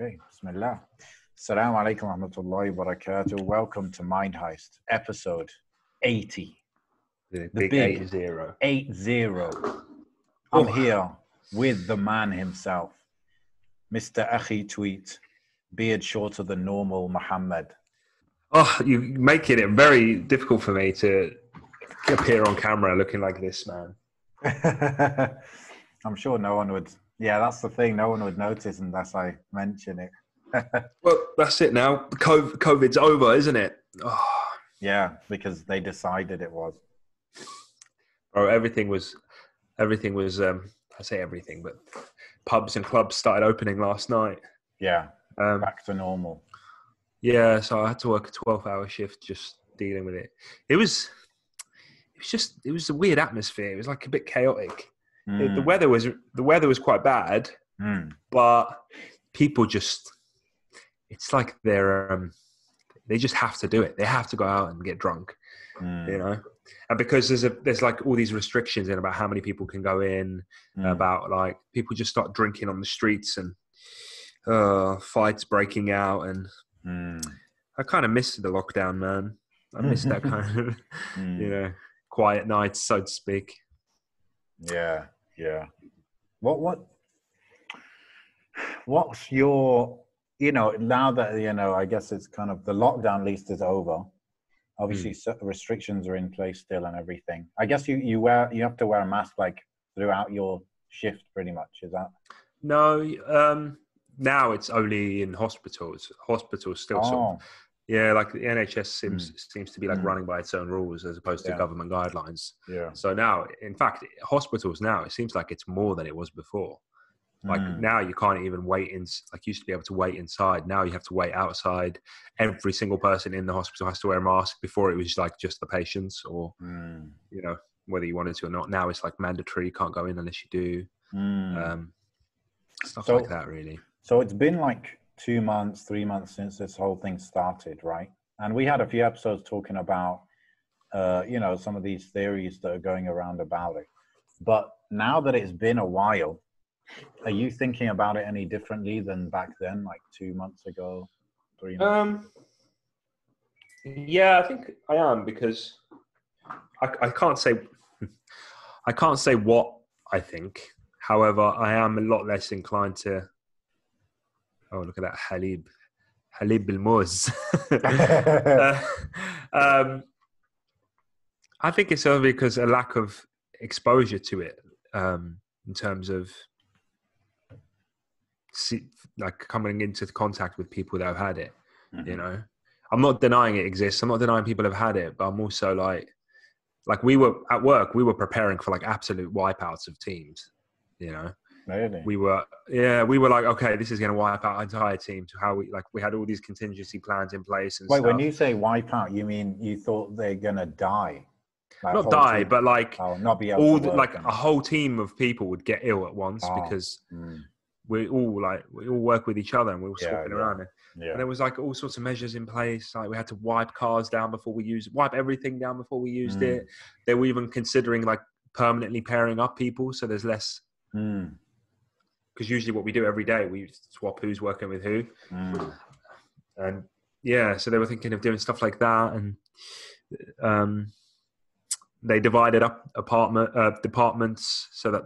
Okay, Bismillah. Assalamu alaikum wa Barakatuh. Welcome to Mind Heist, episode 80. The, The big, big- eight zero. 80. I'm Oh. here with the man himself, Mr. Akhi Tweet, beard shorter than normal, Muhammad. Oh, you're making it very difficult for me to appear on camera looking like this, man. I'm sure no one would. Yeah, that's the thing. No one would notice unless I mention it. Well, that's it now. COVID's over, isn't it? Oh, yeah, because they decided it was. bro, everything was, everything was. Um, I say everything, but pubs and clubs started opening last night. Yeah, Um, back to normal. yeah, so I had to work a twelve-hour shift just dealing with it. It was, it was just, it was a weird atmosphere. It was like a bit chaotic. The- The Mm, weather was, the weather was quite bad. mm, but people just it's like they're um, they just have to do it. They have to go out and get drunk mm, you know? And because there's a there's like all these restrictions in about how many people can go in mm. about like people just start drinking on the streets and uh fights breaking out and Mm, i kind of miss the lockdown man. I miss that kind of mm. you know quiet nights so to speak. Yeah, yeah. What what what's your you know now that you know I guess it's kind of the lockdown at least is over. Obviously, certain restrictions are in place still and everything. I guess you you wear you have to wear a mask like throughout your shift, pretty much. Is that? no um now it's only in hospitals hospitals still sort of Oh, Yeah, like the NHS seems seems to be like Mm. running by its own rules as opposed to Yeah. government guidelines. yeah. So now, in fact, hospitals now it seems like it's more than it was before. Like Mm, now, you can't even wait in. Like you used to be able to wait inside. Now you have to wait outside. Every single person in the hospital has to wear a mask. Before it was like just the patients, or mm, you know whether you wanted to or not. Now it's like mandatory. You can't go in unless you do. mm. Um, stuff So- like that, really. So it's been like two months, three months since this whole thing started, right? And we had a few episodes talking about, uh, you know, some of these theories that are going around about it. But now that it's been a while, are you thinking about it any differently than back then, like two months ago, three months? Um, yeah, I think I am because I, I can't say I can't say what I think. However, I am a lot less inclined to. Oh, look at that Halib, Halib Bilmoz. uh, um, I think it's only because a lack of exposure to it um, in terms of see, like coming into contact with people that have had it you Mhm. know i'm not denying it exists i'm not denying people have had it but i'm also like like we were at work we were preparing for like absolute wipeouts of teams you know Really? we were yeah we were like okay this is going to wipe out our entire team to how we like we had all these contingency plans in place and Wait, stuff. when you say wipe out, you mean you thought they're going to die? Like, not die team- but like oh, not be able all to the, like a whole team of people would get ill at once Oh. because Mm, we all like we all work with each other and we were Yeah, swapping yeah. around and yeah. there was like all sorts of measures in place like we had to wipe cars down before we used wipe everything down before we used Mm. it they were even considering like permanently pairing up people so there's less Mm, because usually what we do every day we swap who's working with who. Mm, and yeah so they were thinking of doing stuff like that and um they divided up apartment uh, departments so that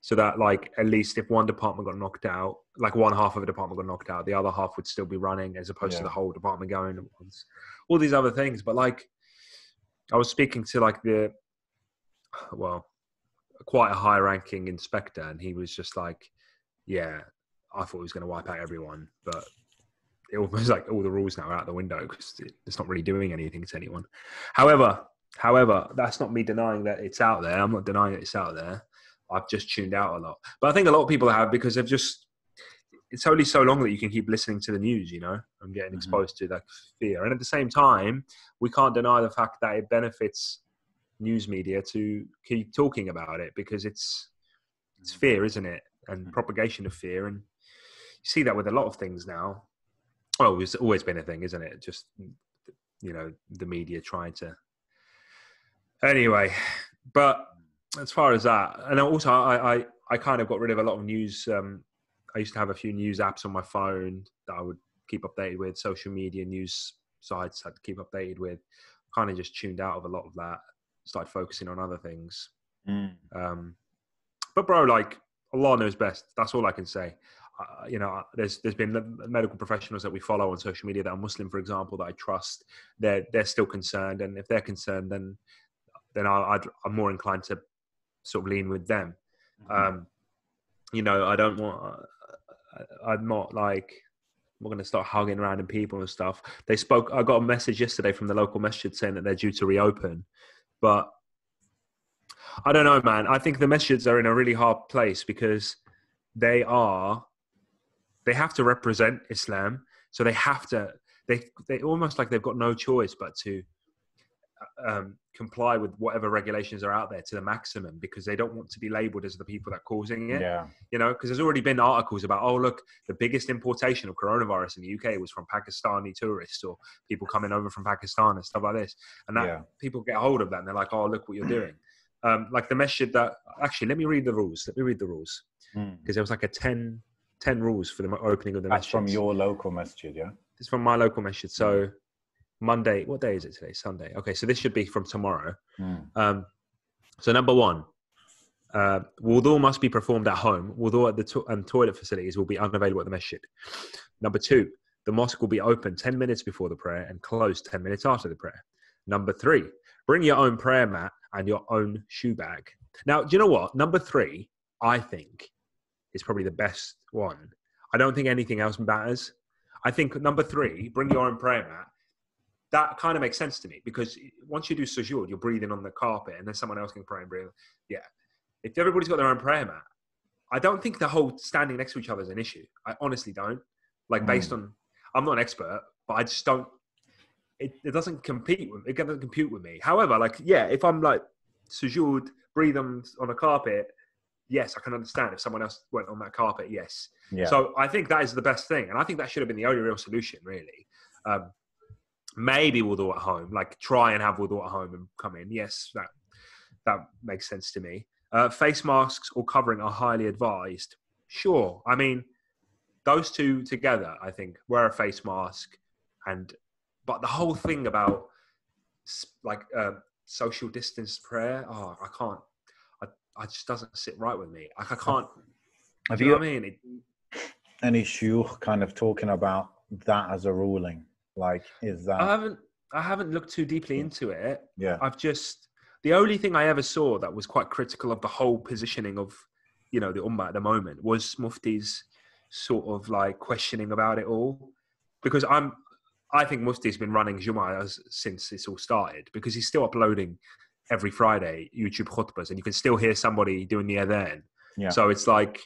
so that like at least if one department got knocked out like one half of a department got knocked out the other half would still be running as opposed to the whole department going at once. All these other things but like i was speaking to like the well quite a high ranking inspector and he was just like yeah i thought it was going to wipe out everyone but it almost like all the rules now are out the window because it's not really doing anything to anyone. However however that's not me denying that it's out there. I'm not denying that it's out there. I've just tuned out a lot. But i think a lot of people have because they've just it's only so long that you can keep listening to the news you know and getting Mhm. exposed to that fear. And at the same time we can't deny the fact that it benefits news media to keep talking about it because it's it's fear isn't it and Mhm. propagation of fear and you see that with a lot of things now well it's always been a thing isn't it just you know the media trying to anyway but as far as that and also i i, I kind of got rid of a lot of news um I used to have a few news apps on my phone that I would keep updated with, social media news sites I'd keep updated with. Kind of just tuned out of a lot of that. Started focusing on other things. Mm. Um, but bro, like Allah knows best. That's all I can say. Uh, you know, there's there's been medical professionals that we follow on social media that are Muslim, for example, that I trust. They're they're still concerned, and if they're concerned, then then I, I'd, I'm more inclined to sort of lean with them. Mm-hmm. Um, you know, I don't want. I'm not like we're going to start hugging around random people and stuff. They spoke. I got a message yesterday from the local masjid saying that they're due to reopen, but I don't know, man. I think the masjids are in a really hard place because they are they have to represent Islam, so they have to. They they almost like they've got no choice but to um, comply with whatever regulations are out there to the maximum because they don't want to be labelled as the people that are causing it. Yeah. You know, because there's already been articles about, oh look, the biggest importation of coronavirus in the UK was from Pakistani tourists or people coming over from Pakistan and stuff like this, and that Yeah. people get hold of that and they're like, oh look what you're doing. Um, like the masjid that actually, let me read the rules. Let me read the rules Mm. because there was like a 10, 10 rules for the opening of the That's from your local masjid, yeah? This is from my local masjid. So Monday, what day is it today? Sunday. Okay, so this should be from tomorrow. Mm. Um, so number one, uh, wudu must be performed at home. Wudu at the to- and toilet facilities will be unavailable at the masjid. Number two, the mosque will be open 10 minutes before the prayer and closed 10 minutes after the prayer. Number three, bring your own prayer mat and your own shoe bag. Now, do you know what? Number three, I think, is probably the best one. I don't think anything else matters. I think number three, bring your own prayer mat. That kind of makes sense to me because once you do sujood, you're breathing on the carpet and then someone else can pray and breathe. Yeah. If everybody's got their own prayer mat, I don't think the whole standing next to each other is an issue. I honestly don't. Like, based hmm. on, I'm not an expert, but I just don't, it, it doesn't compete with, it doesn't compute with me. However, like, yeah, if I'm like sujood, breathe on, on a carpet, yes, I can understand. If someone else went on that carpet, yes. Yeah. So I think that is the best thing, and I think that should have been the only real solution, really. Um, maybe we'll do at home, like try and have wudu at home and come in. Yes, that that makes sense to me. Uh, face masks or covering are highly advised. Sure, I mean those two together. I think wear a face mask, and but the whole thing about like uh, social distance prayer, oh, I can't. I, I just doesn't sit right with me. Like I can't. Have do you you know what I mean? It, any shuyukh kind of talking about that as a ruling? Like, is that, I haven't I haven't looked too deeply into it. yeah. I've just the only thing I ever saw that was quite critical of the whole positioning of you know the ummah at the moment was Mufti's sort of like questioning about it all because I'm I think Mufti's been running Jummah as, since this all started because he's still uploading every Friday YouTube khutbas and you can still hear somebody doing the adhan. Yeah. So it's like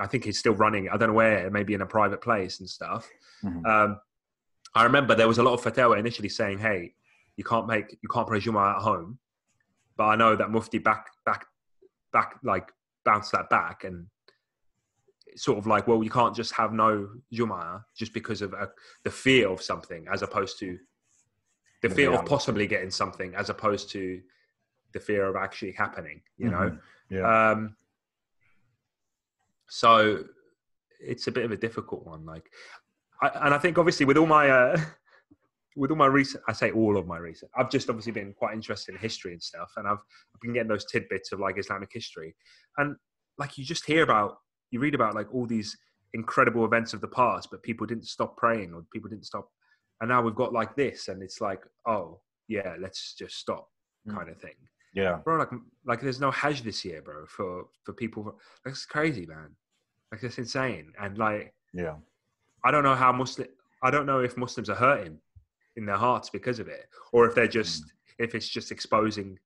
I think he's still running. I don't know where, maybe in a private place and stuff. Mhm. Um, I remember there was a lot of fatwa initially saying, "Hey, you can't make you can't pray Jummah at home," but I know that Mufti back back back like bounced that back and sort of like, well, you can't just have no Jummah just because of uh, the fear of something, as opposed to the fear of possibly getting something, as opposed to the fear of actually happening. You know. Mhm. Yeah. Um, so it's a bit of a difficult one. Like, I, and I think obviously with all my uh, with all my research, I say all of my research. I've just obviously been quite interested in history and stuff, and I've, I've been getting those tidbits of like Islamic history, and like you just hear about, you read about like all these incredible events of the past, but people didn't stop praying or people didn't stop, and now we've got like this, and it's like, oh yeah, let's just stop, Mm. kind of thing yeah. bro like like there's no hajj this year bro for for people that's crazy man like that's insane and like Yeah. i don't know how muslim i don't know if muslims are hurting in their hearts because of it or if they're just if it's just exposing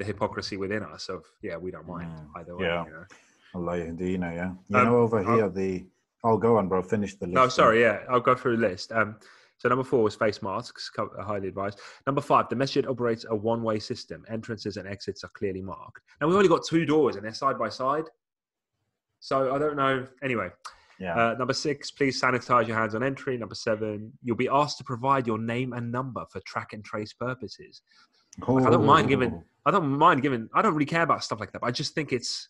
the hypocrisy within us of yeah we don't mind Mm, either way yeah. you know? Allah yahdina, yeah. You Um, know, over I'll- here, the. Oh, go on, bro. Finish the list. no sorry yeah i'll go through the list um so number four was face masks, highly advised. Number five, the masjid operates a one-way system. Entrances and exits are clearly marked. Now we've only got two doors and they're side by side. So I don't know. Anyway, Yeah. Uh, number six, please sanitize your hands on entry. Number seven, you'll be asked to provide your name and number for track and trace purposes. I don't mind giving- Oh, I don't mind giving, I don't really care about stuff like that, but I just think it's like,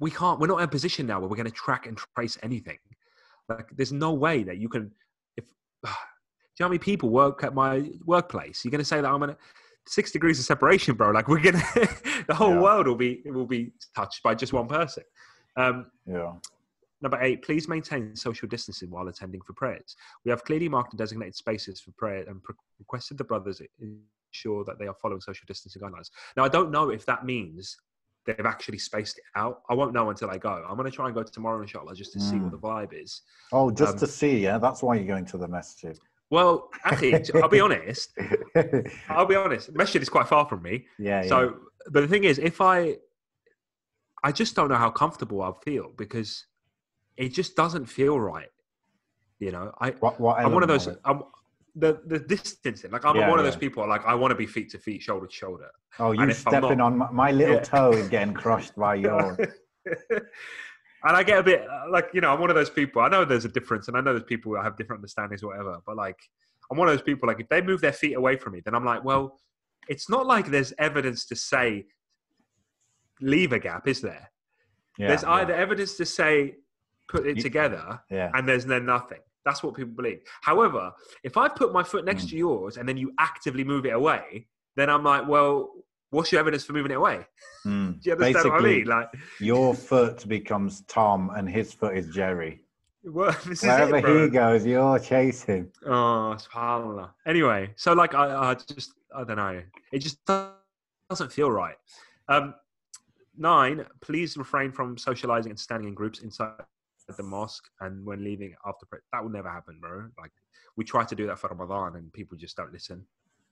we can't. We're not in a position now where we're going to track and trace anything. Like, there's no way that you can. If do you know how many people work at my workplace? You're going to say that I'm going to six degrees of separation, bro. Like we're gonna, the whole Yeah. world will be will be touched by just one person. Um, Yeah. Number eight, please maintain social distancing while attending for prayers. We have clearly marked and designated spaces for prayer and pro- requested the brothers ensure that they are following social distancing guidelines. Now, I don't know if that means they've actually spaced it out. I won't know until I go. I'm going to try and go tomorrow, inshallah, just to see what the vibe is. Oh, just Um, to see, yeah. That's why you're going to the masjid. Well, actually, I'll be honest. I'll be honest. Masjid is quite far from me. yeah, yeah. So, but the thing is, if I, I just don't know how comfortable I'll feel because it just doesn't feel right. You know, I, what, what I'm one of those. I'm, the the distancing, like I'm Yeah, one of those people. Like I want to be feet to feet, shoulder to shoulder. Oh, you stepping not- on my, my little Yeah. toe is getting crushed by yours. and I get a bit like you know, I'm one of those people. I know there's a difference, and I know there's people that have different understandings or whatever. But like, I'm one of those people. Like, if they move their feet away from me, then I'm like, well, it's not like there's evidence to say leave a gap, is there? Yeah, there's yeah, either evidence to say put it You- together, yeah. and there's then nothing. That's what people believe. However, if I put my foot next Mm. to yours and then you actively move it away, then I'm like, well, what's your evidence for moving it away? Mm. Do you understand what I Basically, mean? Like, Your foot becomes Tom and his foot is Jerry. well, Wherever it, he goes, you're chasing. Oh, subhanallah. Anyway, so like I, I just I don't know. It just doesn't feel right. Um, nine. Please refrain from socializing and standing in groups inside the mosque and when leaving after prayer. That will never happen, bro. Like we try to do that for Ramadan and people just don't listen.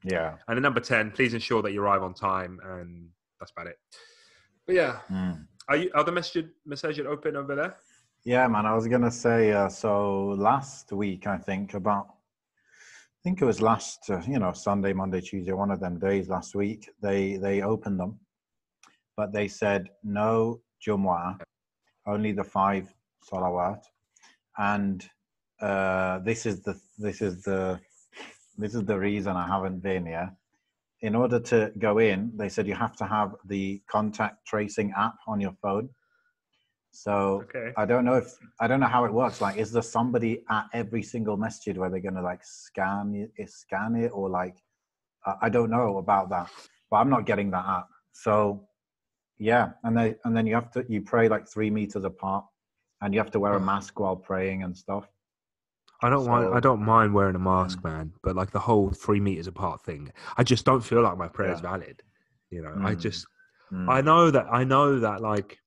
Yeah. And then number ten. Please ensure that you arrive on time, and that's about it. But yeah, Mm. are you are the message, masajid open over there? Yeah, man. I was gonna say. Uh, so last week, I think about. I think it was last, uh, you know, Sunday, Monday, Tuesday, one of them days last week. They they opened them, but they said no Jumu'ah, only the five salawat, and uh, this is the this is the this is the reason I haven't been. here. in order to go in, they said you have to have the contact tracing app on your phone. So Okay. I don't know if I don't know how it works. Like, is there somebody at every single masjid where they're gonna like scan it, scan it, or like I I don't know about that. But I'm not getting that app. So yeah, and they and then you have to you pray like three meters apart, and you have to wear a mask while praying and stuff. I don't mind. So- I don't mind wearing a mask, Mm. man. But like the whole three meters apart thing, I just don't feel like my prayer is Yeah. valid. You know, I Mm. just Mm. I know that I know that like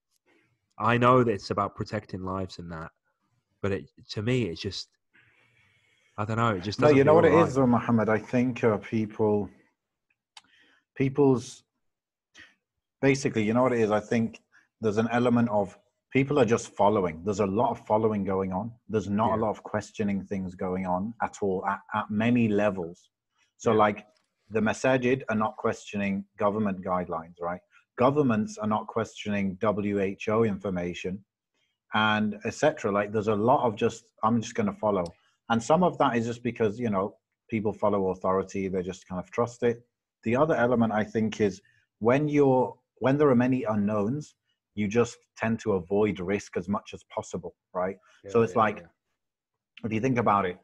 I know that it's about protecting lives and that, but it to me it's just I don't know. It just No, you know what it right. is, though, Mohammed. I think uh, people, people's, basically, you know what it is. I think there's an element of people are just following. There's a lot of following going on. There's not a lot of questioning things going on at all at, at many levels. So, Yeah. like the masajid are not questioning government guidelines, right? Governments are not questioning WHO information, and etc. Like there's a lot of just I'm just going to follow and some of that is just because you know people follow authority they just kind of trust it the other element i think is when you're when there are many unknowns you just tend to avoid risk as much as possible right so it's like- if you think about it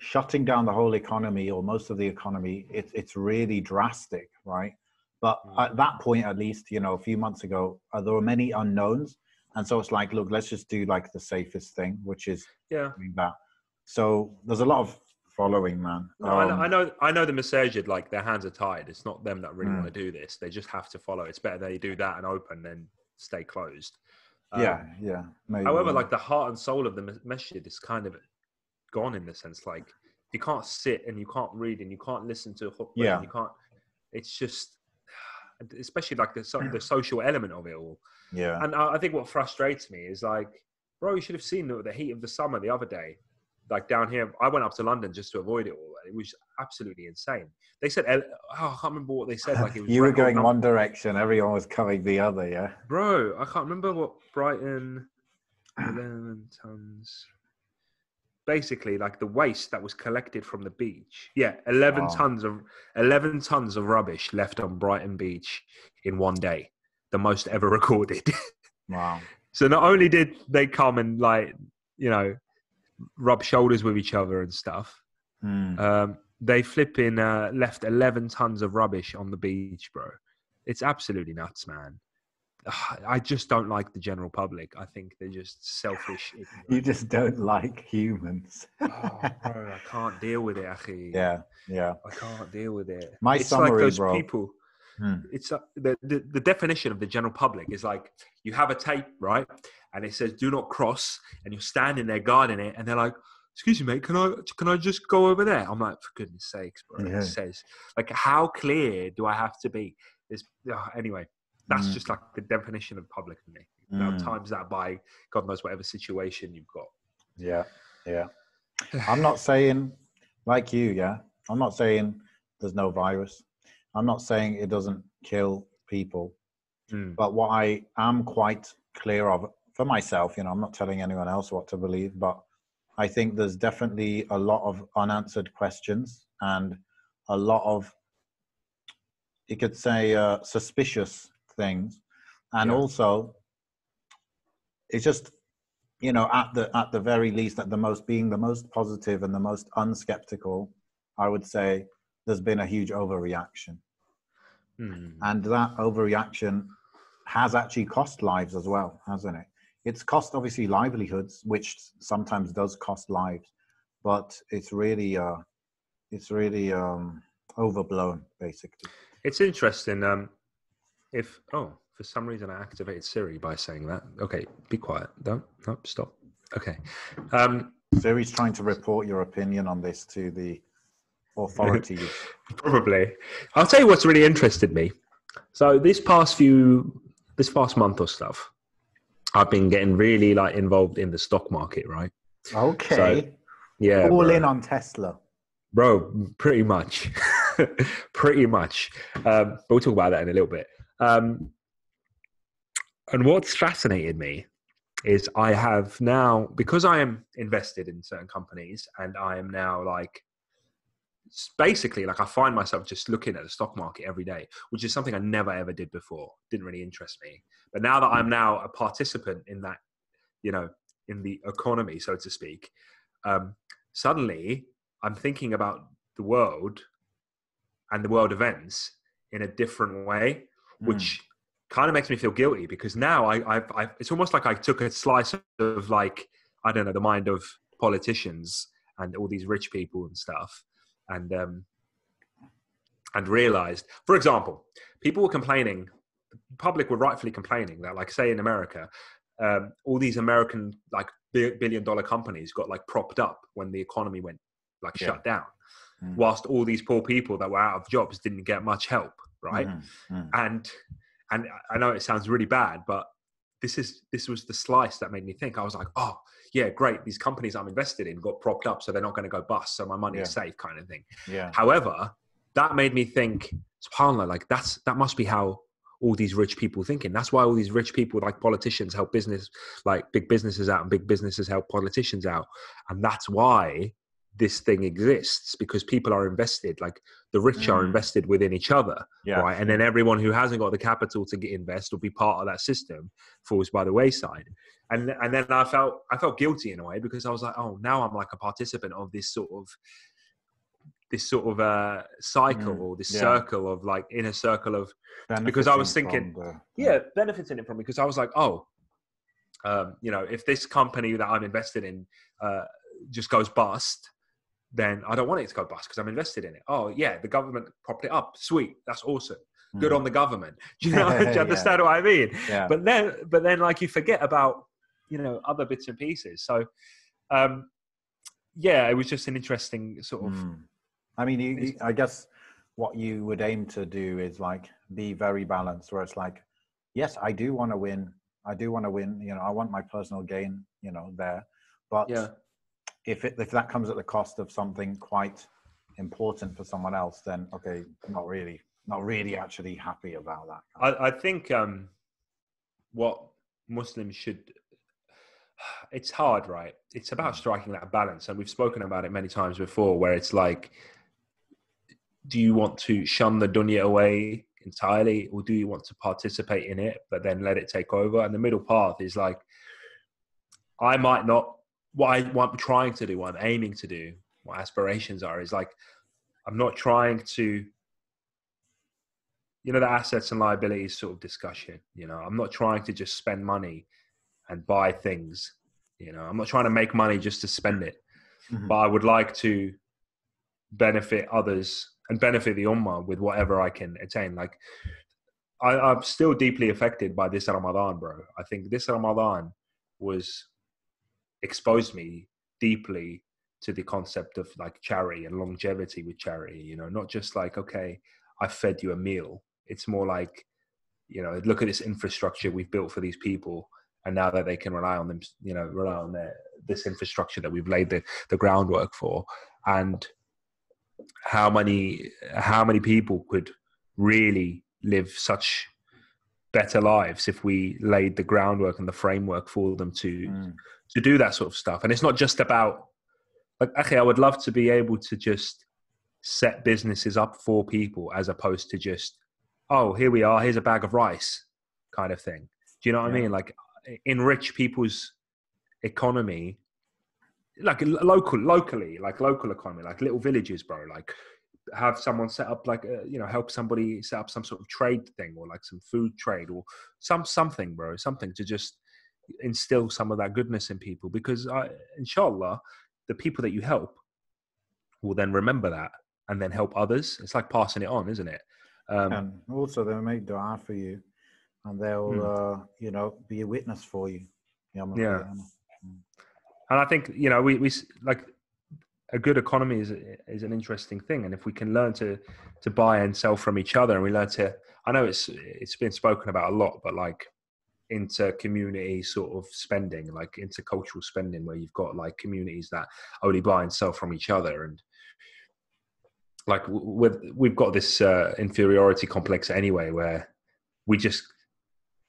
shutting down the whole economy or most of the economy it, it's really drastic right but Mm. at that point at least you know a few months ago uh, there were many unknowns and so it's like look let's just do like the safest thing which is yeah. doing that. So there's a lot of following, man. No, I, know, Um, I know. I know the masajid like their hands are tied. It's not them that really Mm. want to do this. They just have to follow. It's better they do that and open than stay closed. Um, yeah, yeah. Maybe, However, like the heart and soul of the masjid is kind of gone in the sense like you can't sit and you can't read and you can't listen to khutbah Yeah. you can't. It's just, especially like the so- the social element of it all. yeah, And I I think what frustrates me is like, bro, you should have seen the, the heat of the summer the other day. Like down here, I went up to London just to avoid it all. It was absolutely insane. They said, oh, I can't remember what they said. Like it was you were going one direction, everyone was coming the other. Yeah, bro. I can't remember what Brighton eleven tons. Basically, like the waste that was collected from the beach. Yeah, eleven tons of eleven tons of rubbish left on Brighton Beach in one day, the most ever recorded. Wow. So not only did they come and like you know rub shoulders with each other and stuff, Mm. um, they flipping uh, left eleven tons of rubbish on the beach, bro. It's absolutely nuts, man. I just don't like the general public. I think they're just selfish. You just don't like humans. oh, bro, I can't deal with it, yeah, yeah. I can't deal with it. My it's summary, like those bro. people. Hmm. It's uh, the, the the definition of the general public is like you have a tape, right? And it says "Do not cross," and you're standing there guarding it, and they're like, "Excuse me, mate, can I can I just go over there?" I'm like, "For goodness sakes, bro!" Yeah. It says like, how clear do I have to be? There's uh, anyway. That's Mm. just like the definition of public to me. Now Mm. times that by God knows whatever situation you've got. Yeah, yeah. I'm not saying like you, yeah. I'm not saying there's no virus. I'm not saying it doesn't kill people. Mm. But what I am quite clear of for myself, you know, I'm not telling anyone else what to believe, but I think there's definitely a lot of unanswered questions and a lot of, you could say, uh, suspicious things. And Yeah. also, it's just, you know, at the at the very least, at the most being the most positive and the most unskeptical, I would say there's been a huge overreaction Mm. and that overreaction has actually cost lives as well hasn't it it's cost obviously livelihoods which sometimes does cost lives but it's really uh it's really um overblown basically It's interesting. Um, if oh, for some reason I activated Siri by saying that. Okay, be quiet. Don't no stop. Okay. Um, Siri's trying to report your opinion on this to the authorities probably. I'll tell you what's really interested me. So this past few, this past month or stuff, I've been getting really like involved in the stock market, right? okay Yeah, all bro. in on tesla bro pretty much pretty much um, but we'll talk about that in a little bit um, and what's fascinated me is i have now because i am invested in certain companies and i am now like basically like i find myself just looking at the stock market every day which is something i never ever did before didn't really interest me but now that i'm now a participant in that you know in the economy so to speak um, suddenly I'm thinking about the world and the world events in a different way, Mm. which kind of makes me feel guilty because now I, I've, I've, it's almost like I took a slice of like, I don't know, the mind of politicians and all these rich people and stuff. And, um, and realized, for example, people were complaining, the public were rightfully complaining that, like, say in America, um, all these American like billion dollar companies got like propped up when the economy went like Yeah. shut down, Mm. whilst all these poor people that were out of jobs didn't get much help, right? Mhm, mhm. And and I know it sounds really bad, but this is this was the slice that made me think. I was like, oh yeah, great. These companies I'm invested in got propped up, so they're not going to go bust, so my money is safe, kind of thing. yeah However, that made me think, subhanallah, like that's that must be how all these rich people thinking. That's why all these rich people, like politicians, help business, like big businesses out, and big businesses help politicians out, and that's why this thing exists because people are invested. Like the rich are Mm. invested within each other, yeah right? And then everyone who hasn't got the capital to get invest or be part of that system falls by the wayside. And and then I felt I felt guilty in a way because I was like, oh, now I'm like a participant of this sort of this sort of uh, cycle Mm, or this yeah. circle of like inner circle of because I was thinking, the- yeah benefiting it from because I was like, oh, um, you know, if this company that I'm invested in uh, just goes bust, then I don't want it to go bust because I'm invested in it. Oh yeah, the government propped it up. Sweet, that's awesome. Good Mhm. on the government. Do you know? Do you Yeah. understand what I mean? yeah But then, but then, like you forget about you know other bits and pieces. So, um, yeah, it was just an interesting sort of. Mm. I mean, you, you, I guess what you would aim to do is like be very balanced, where it's like, yes, I do want to win. I do want to win. You know, I want my personal gain. You know, there, but Yeah. If it if that comes at the cost of something quite important for someone else, then okay, not really, not really actually happy about that. I, I think um, what Muslims should. It's hard, right? It's about striking that balance, and we've spoken about it many times before. Where it's like, do you want to shun the dunya away entirely, or do you want to participate in it but then let it take over? And the middle path is like, I might not. What, I, what I'm trying to do, what I'm aiming to do, what aspirations are, is like, I'm not trying to you know the assets and liabilities sort of discussion you know? I'm not trying to just spend money and buy things you know? I'm not trying to make money just to spend it. Mm-hmm. but i would like to benefit others and benefit the ummah with whatever i can attain. Like I, i'm still deeply affected by this ramadan bro. I think this ramadan was exposed me deeply to the concept of like charity and longevity with charity you know not just like okay i fed you a meal it's more like, you know, look at this infrastructure we've built for these people, and now that they can rely on them, you know, rely on their, this infrastructure that we've laid the, the groundwork for, and how many how many people could really live such better lives if we laid the groundwork and the framework for them to mm. To do that sort of stuff and it's not just about like okay i would love to be able to just set businesses up for people as opposed to just oh, here we are, here's a bag of rice kind of thing. Do you know what yeah. I mean? Like enrich people's economy, like local, locally, like local economy, like little villages, bro. Like have someone set up, like uh, you know, help somebody set up some sort of trade thing or like some food trade or some something, bro, something to just instill some of that goodness in people. Because uh, inshallah, the people that you help will then remember that and then help others. It's like passing it on, isn't it? Um, and also, they'll make dua for you, and they'll, mm. uh, you know, be a witness for you. Yeah. Mm. And I think you know we we like a good economy is is an interesting thing, and if we can learn to to buy and sell from each other, and we learn to, I know it's it's been spoken about a lot, but like into community sort of spending, like intercultural spending, where you've got like communities that only buy and sell from each other, and like with we've got this uh, inferiority complex anyway, where we just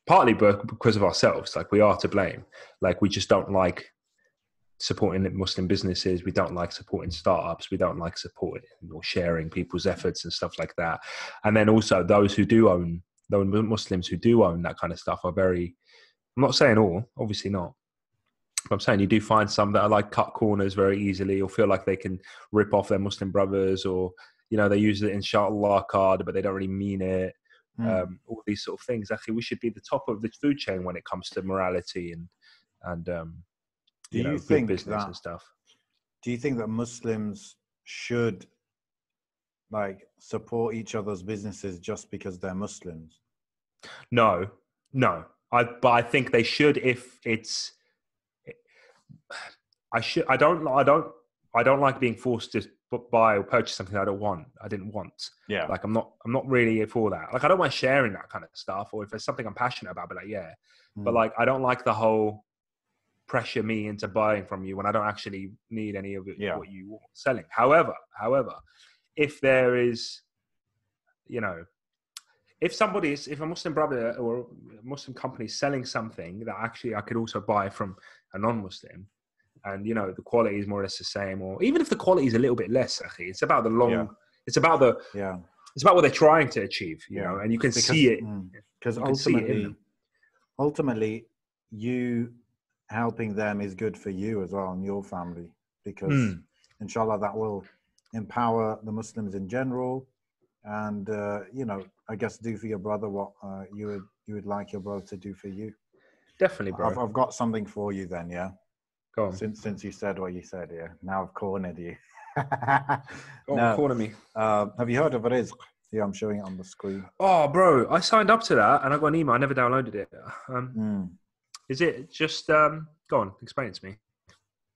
partly because of ourselves, like we are to blame. Like we just don't like supporting Muslim businesses. We don't like supporting startups. We don't like supporting or sharing people's efforts and stuff like that. And then also those who do own, those Muslims who do own that kind of stuff are very. I'm not saying all, obviously not. I'm saying you do find some that are like cut corners very easily or feel like they can rip off their Muslim brothers or, you know, they use the inshallah card, but they don't really mean it. Mm. Um, all these sort of things. Actually, we should be the top of the food chain when it comes to morality and, and, um, do you, you know, think business that, and stuff. Do you think that Muslims should like support each other's businesses just because they're Muslims? No, no. I, but I think they should if it's I should. I don't. I don't. I don't like being forced to buy or purchase something I don't want. I didn't want. Yeah. Like I'm not. I'm not really for that. Like I don't mind sharing that kind of stuff, or if there's something I'm passionate about, but like yeah. Mm. But like I don't like the whole pressure me into buying from you when I don't actually need any of it, yeah. what you are selling. However, however, if there is, you know, if somebody is, if a Muslim brother or a Muslim company is selling something that actually I could also buy from a non-Muslim, and you know the quality is more or less the same, or even if the quality is a little bit less, actually, it's about the long. Yeah. It's about the yeah. It's about what they're trying to achieve, you yeah. know, and you can because, see it because mm, ultimately, ultimately, you helping them is good for you as well and your family because mm. inshallah that will empower the Muslims in general and uh, you know I guess do for your brother what uh, you would you would like your brother to do for you. Definitely, bro. I've, I've got something for you then, yeah. Go on. Since since you said what you said, yeah. Now I've cornered you. Go on, corner me. Uh, have you heard of Rizq? Yeah, I'm showing it on the screen. Oh, bro, I signed up to that and I got an email. I never downloaded it. Um, mm. Is it just? Um, go on, explain it to me.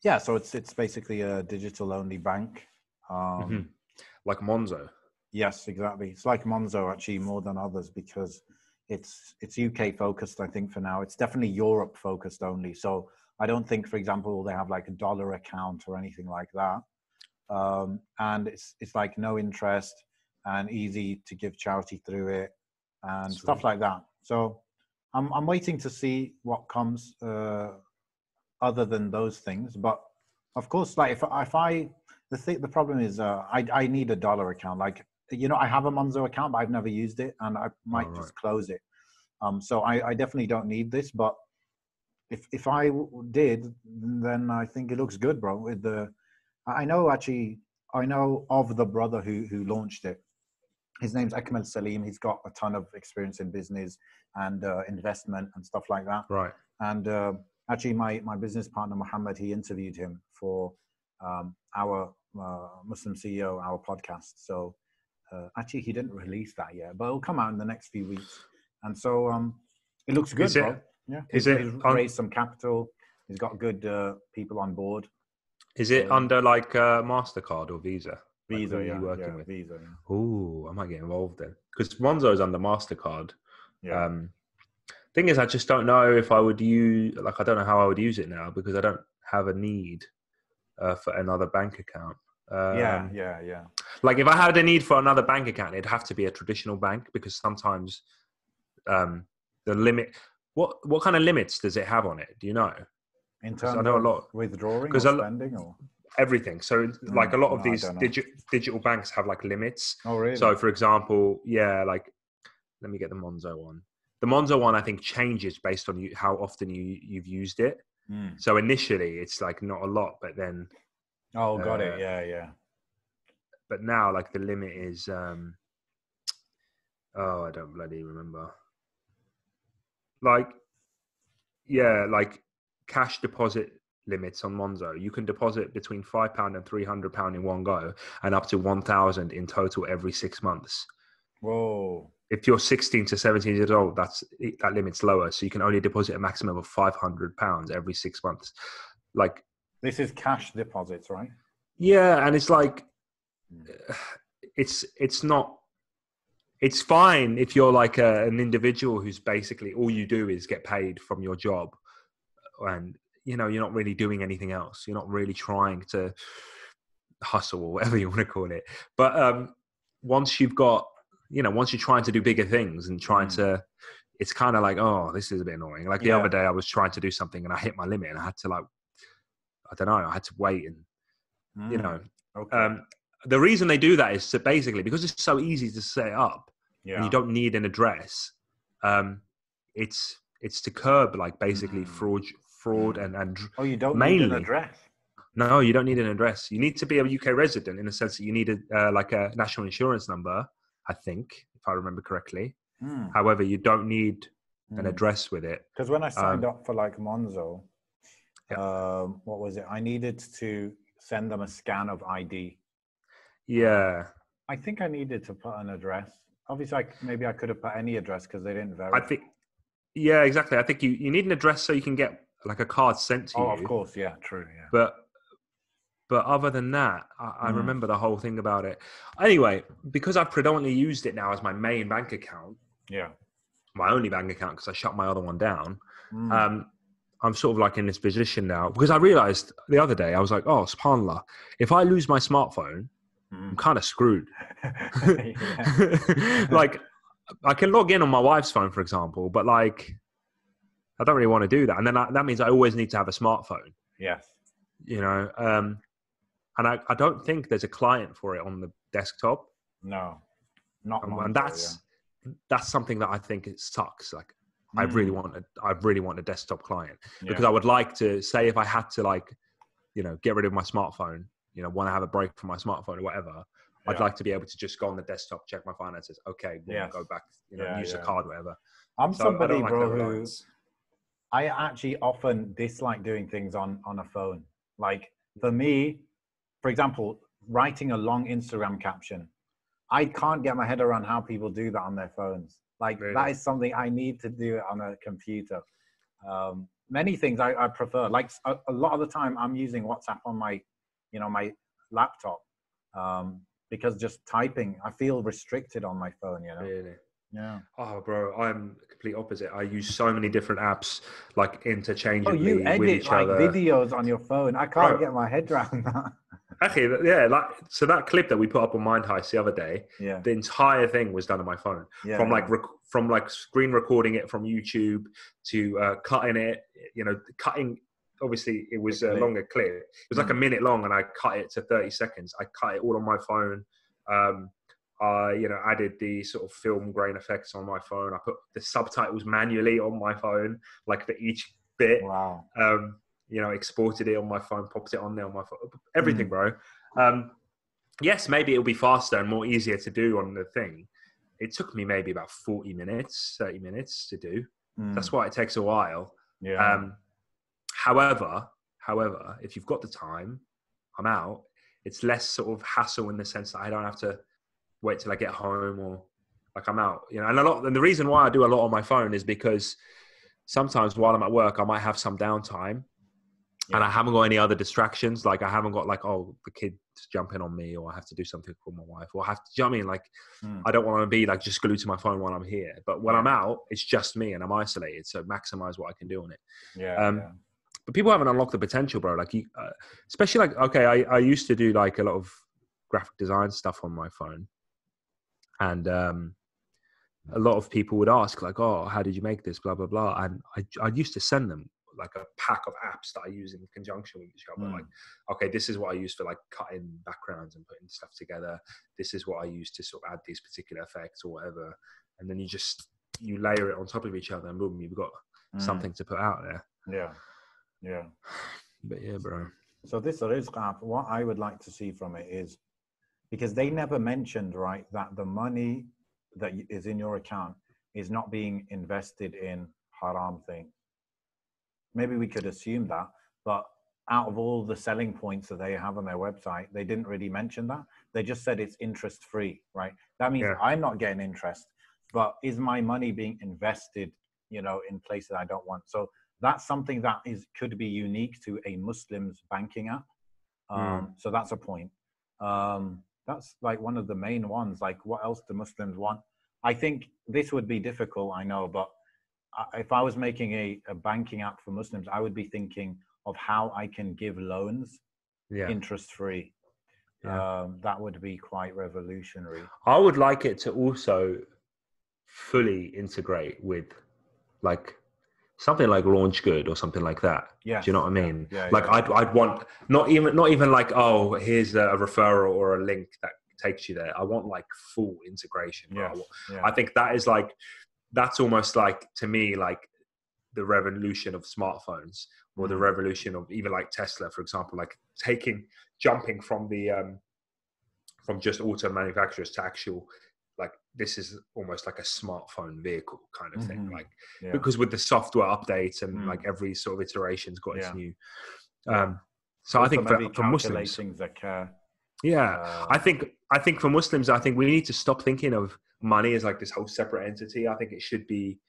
Yeah, so it's it's basically a digital only bank. Um, mm-hmm. Like Monzo. Yes, exactly. It's like Monzo actually more than others because it's it's UK focused. I think for now, it's definitely Europe focused only. So I don't think, for example, they have like a dollar account or anything like that. Um, and it's it's like no interest and easy to give charity through it and Sweet. stuff like that. So I'm I'm waiting to see what comes uh, other than those things. But of course, like if if I the thing the problem is uh, I I need a dollar account. Like you know, I have a Monzo account, but I've never used it, and I might Oh, just close it. Um, so I, I definitely don't need this, but if if I w- did, then I think it looks good, bro. With the, I know actually, I know of the brother who who launched it. His name's Akmal Salim. He's got a ton of experience in business and uh, investment and stuff like that. Right. And uh, actually, my my business partner Mohammed, he interviewed him for um, our Muslim CEO, our podcast. So uh, actually, he didn't release that yet, but it'll come out in the next few weeks. And so um, it looks good, Is it- Yeah, is he's, it he's raised some capital. He's got good uh, people on board. Is it Um, under like uh, Mastercard or Visa? Like, Visa, are yeah, working yeah, with? Visa, yeah. Ooh, I might get involved then because Monzo's under Mastercard. yeah. Um, thing is, I just don't know if I would use like I don't know how I would use it now because I don't have a need uh, for another bank account. Um, yeah, yeah, yeah. Like if I had a need for another bank account, it'd have to be a traditional bank because sometimes um, the limit. What what kind of limits does it have on it? Do you know? In 'Cause I know a lot- withdrawing 'cause or spending, or Everything. So like a lot of no, these digi- digital banks have like limits. oh, really? So, for example, yeah, like let me get the Monzo one. The Monzo one, I think, changes based on you how often you you've used it. Mm. So initially, it's like not a lot, but then, Oh, got uh, it. Yeah, yeah. but now, like the limit is, um oh, I don't bloody remember. Like, yeah, like cash deposit limits on Monzo. You can deposit between five pound and three hundred pound in one go, and up to one thousand in total every six months. Whoa. if you're 16 to 17 years old, that's that limit's lower. So you can only deposit a maximum of 500 pounds every six months. Like, This is cash deposits, right? yeah, and it's like, Mm. it's it's not. It's fine if you're like a, an individual who's basically all you do is get paid from your job, and you know you're not really doing anything else. You're not really trying to hustle or whatever you want to call it. But um, once you've got, you know, once you're trying to do bigger things and trying Mm. to, it's kind of like, oh, this is a bit annoying. Like the Yeah. other day, I was trying to do something and I hit my limit and I had to like, I don't know, I had to wait and you Mm, know, Okay. um, the reason they do that is to basically because it's so easy to set up yeah. and you don't need an address. Um, it's it's to curb like basically Mm. fraud, fraud Mm. and and oh, you don't need an address. no, you don't need an address. You need to be a UK resident in the sense that you need a uh, like a national insurance number. I think, if I remember correctly. Hmm. However, you don't need an Hmm. address with it. Because when I signed Um, up for like Monzo, Yeah. um, what was it? I needed to send them a scan of ID. Yeah, I think I needed to put an address. Obviously, I, maybe I could have put any address because they didn't verify. I think. Yeah, exactly. I think you, you need an address so you can get like a card sent to Oh, you. Oh, of course, yeah, true, yeah. But but other than that, I, I Mm. remember the whole thing about it. Anyway, because I've predominantly used it now as my main bank account, Yeah. my only bank account because I shut my other one down. Mm. um, I'm sort of like in this position now because I realized the other day I was like, oh, subhanallah, if I lose my smartphone, I'm Mm. kind of screwed. like, I can log in on my wife's phone, for example, but like, I don't really want to do that, and then I, that means I always need to have a smartphone, Yes. you know. Um, and I, I don't think there's a client for it on the desktop, No. Not and, and that's that's something that I think it sucks. Like, yeah. I really Mm. want a, I really want a desktop client. Yeah. because I would like to say if I had to like, you know, get rid of my smartphone, you know, want to have a break from my smartphone or whatever, I'd like to be able to just go on the desktop, check my finances. Okay, Yes. go back, you know, Yeah, use yeah. a card, whatever. I'm So somebody, like bro, the who. I actually often dislike doing things on on a phone. Like for me, for example, writing a long Instagram caption, I can't get my head around how people do that on their phones. Like that Really? is something I need to do on a computer. Um, many things I, I prefer. Like a, a lot of the time, I'm using WhatsApp on my, you know, my laptop um, because just typing, I feel restricted on my phone. You know. Really? Yeah. Oh, bro, I'm complete opposite. I use so many different apps, like interchangeably. Oh, you with edit each like other. videos on your phone. I can't Bro. get my head around that. Actually, yeah, like so that clip that we put up on Mind Heist the other day, Yeah. the entire thing was done on my phone. Yeah. from like rec- from like screen recording it from YouTube to uh, cutting it, you know, cutting. Obviously, it was a longer clip. It was like a Mm. minute long, and I cut it to thirty seconds. I cut it all on my phone. Um, I, you know, added the sort of film grain effects on my phone. I put the subtitles manually on my phone, like for each bit. Wow. Um, you know, exported it on my phone, popped it on there on my phone, everything, Mm. bro. Um, yes, maybe it'll be faster and more easier to do on the thing. It took me maybe about 40 minutes, 30 minutes to do. Mm. That's why it takes a while. yeah. Um, however, however, if you've got the time, I'm out. It's less sort of hassle in the sense that I don't have to wait till I get home or like I'm out. You know, and a lot. And the reason why I do a lot on my phone is because sometimes while I'm at work, I might have some downtime. And I haven't got any other distractions. Like I haven't got like, oh, the kid's jumping on me, or I have to do something for my wife, or I have to. You know what I mean? Like, Mm. I don't want to be like just glued to my phone while I'm here. But when I'm out, it's just me and I'm isolated. So maximize what I can do on it yeah, um, yeah. but people haven't unlocked the potential, bro. Like, you, uh, especially like, okay, I, I used to do like a lot of graphic design stuff on my phone, and um, a lot of people would ask, like, "Oh, how did you make this?" Blah blah blah, and I I used to send them like a pack of apps that I use in conjunction with each other. Mm. Like, okay, this is what I use for like cutting backgrounds and putting stuff together. This is what I use to sort of add these particular effects or whatever, and then you just you layer it on top of each other, and boom, you've got Mm. something to put out there. Yeah, yeah. But yeah, bro. So this Rizq app, what I would like to see from it is because they never mentioned right that the money that is in your account is not being invested in haram things. Maybe we could assume that, but out of all the selling points that they have on their website, they didn't really mention that. They just said it's interest free, right? That means Yeah. I'm not getting interest, but is my money being invested, you know, in places I don't want? So that's something that is could be unique to a Muslim's banking app. Um, So that's a point. Um, that's like one of the main ones. Like, what else do Muslims want? I think this would be difficult. I know, but if I was making a, a banking app for Muslims, I would be thinking of how I can give loans Yeah. interest free. Yeah. Um, that would be quite revolutionary. I would like it to also fully integrate with like something like LaunchGood or something like that. Yeah. Do you know what I mean? Yeah, like yeah. I'd I'd want not even not even like oh here's a referral or a link that takes you there. I want like full integration. bro. I want- yeah. I think that is like that's almost like to me like the revolution of smartphones or the Mm. revolution of even like Tesla, for example, like taking jumping from the um from just auto manufacturers to actual like this is almost like a smartphone vehicle kind of thing. Mhm. Like yeah. because with the software updates and Mm. like every sort of iteration's got its new um so I think for, for Muslims yeah uh, I think I think for Muslims, I think we need to stop thinking of money is like this whole separate entity. I think it should be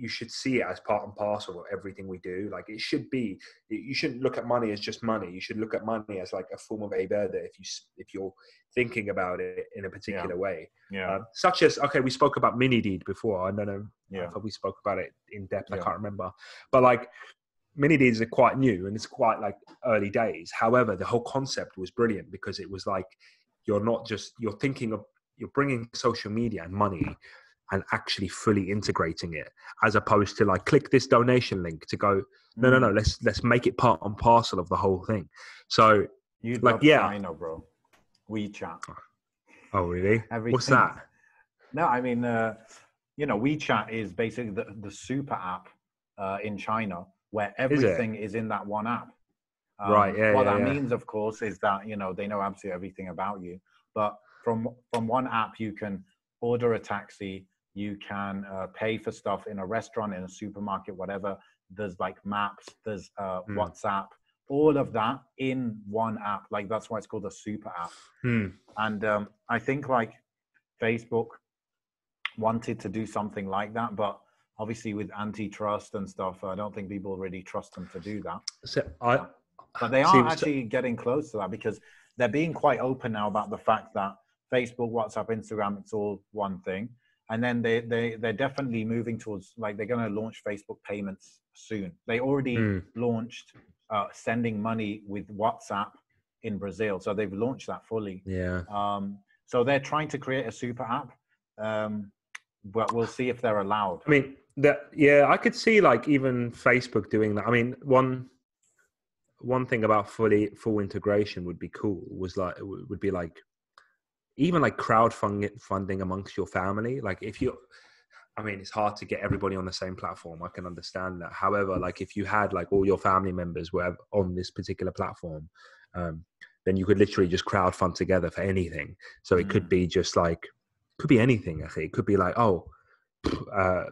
you should see it as part and parcel of everything we do. Like it should be. You shouldn't look at money as just money. You should look at money as like a form of ibadah if you if you're thinking about it in a particular way. yeah, Um, such as okay, we spoke about mini deed before. I don't know yeah, I thought we spoke about it in depth. I can't remember, but like mini deeds are quite new and it's quite like early days. However, the whole concept was brilliant because it was like you're not just you're thinking of you're bringing social media and money and actually fully integrating it as opposed to like click this donation link to go no no Mm. no let's let's make it part and parcel of the whole thing so You'd like, love yeah. know bro. WeChat. oh really what's that No, I mean, uh, you know, WeChat is basically the, the super app uh, in China where everything is, in that one app. Um, Right, yeah, What yeah, that yeah. means, of course, is that you know they know absolutely everything about you. But from from one app, you can order a taxi, you can uh, pay for stuff in a restaurant, in a supermarket, whatever. There's like maps, there's uh, Hmm. WhatsApp, all of that in one app. Like that's why it's called a super app. Hmm. And um, I think like Facebook wanted to do something like that, but obviously with antitrust and stuff, I don't think people really trust them to do that. so i But they are actually getting close to that because they're being quite open now about the fact that Facebook, WhatsApp, Instagram, it's all one thing. And then they, they, they're definitely moving towards like they're going to launch Facebook payments soon. They already Hmm. launched uh, sending money with WhatsApp in Brazil. So they've launched that fully. yeah Um, so they're trying to create a super app, um, but we'll see if they're allowed. I mean, that yeah, I could see like even Facebook doing that. I mean, one one thing about fully full integration would be cool was like would be like even like crowdfunding funding amongst your family. Like if you, I mean, it's hard to get everybody on the same platform. I can understand that. However, like if you had like all your family members were on this particular platform, um, then you could literally just crowd fund together for anything. So it could Mm. be just like, could be anything. I think it could be like, oh, uh,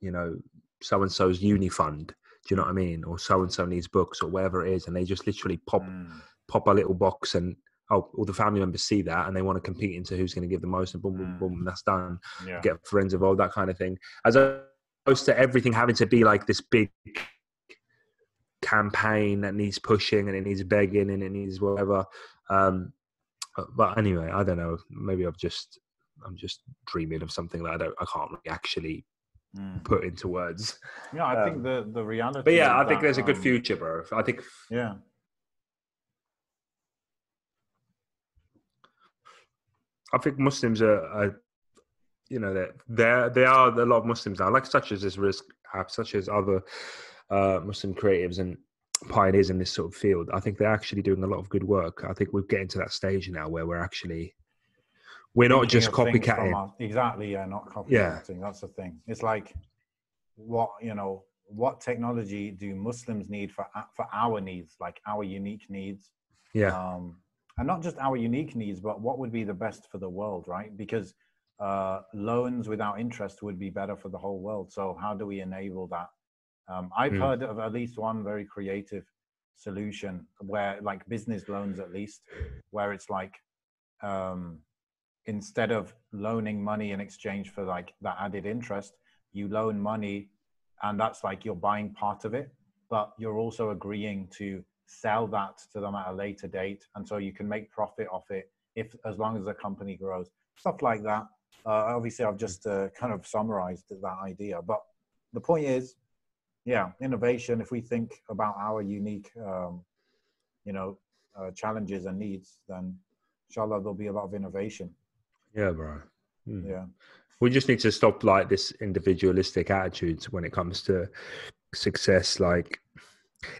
you know, so and so's uni fund. Do you know what I mean? Or so and so needs books or whatever it is, and they just literally pop Mm. pop a little box and oh, all the family members see that and they want to compete into who's going to give the most and boom, boom, Mm. boom, and that's done. Yeah. Get friends involved, that kind of thing. As opposed to everything having to be like this big campaign that needs pushing and it needs begging and it needs whatever. Um, but anyway, I don't know. Maybe I've just I'm just dreaming of something that I don't I can't really actually Mm. put into words. Yeah, I think Um, the the reality. But yeah, I think there's a good um, future, bro. I think Yeah. I think Muslims are, are you know, that there there are a lot of Muslims now, like such as this Rizq app, such as other uh, Muslim creatives and pioneers in this sort of field. I think they're actually doing a lot of good work. I think we're getting to that stage now where we're actually we're not just copycatting. our- exactly, yeah, not copycatting. Yeah. That's the thing. It's like what you know. What technology do Muslims need for for our needs, like our unique needs? Yeah, um, and not just our unique needs, but what would be the best for the world, right? Because uh, loans without interest would be better for the whole world. So how do we enable that? Um, I've Mm. heard of at least one very creative solution where, like business loans, at least, where it's like um, instead of loaning money in exchange for like that added interest, you loan money, and that's like you're buying part of it, but you're also agreeing to sell that to them at a later date, and so you can make profit off it if as long as the company grows, stuff like that. Uh, obviously, I've just uh, kind of summarized that idea, but the point is, yeah, innovation. If we think about our unique, um, you know, uh, challenges and needs, then inshallah there'll be a lot of innovation. yeah, bro. Hmm. Yeah. we just need to stop like this individualistic attitudes when it comes to success like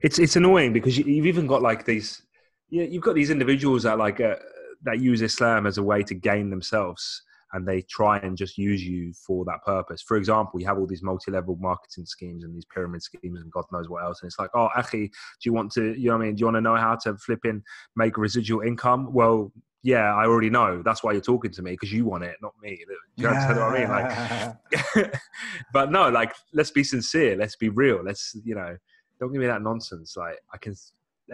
it's it's annoying because you, you've even got like these you, you've got these individuals that like uh, that use islam as a way to gain themselves and they try and just use you for that purpose. For example you have all these multi-level marketing schemes and these pyramid schemes and god knows what else and it's like oh akhi do you want to you know what i mean do you want to know how to flip in make residual income? Well yeah i already know. That's why you're talking to me because you want it not me. Do you understand what i mean? Like but no, like let's be sincere, let's be real, let's you know, don't give me that nonsense. Like I can,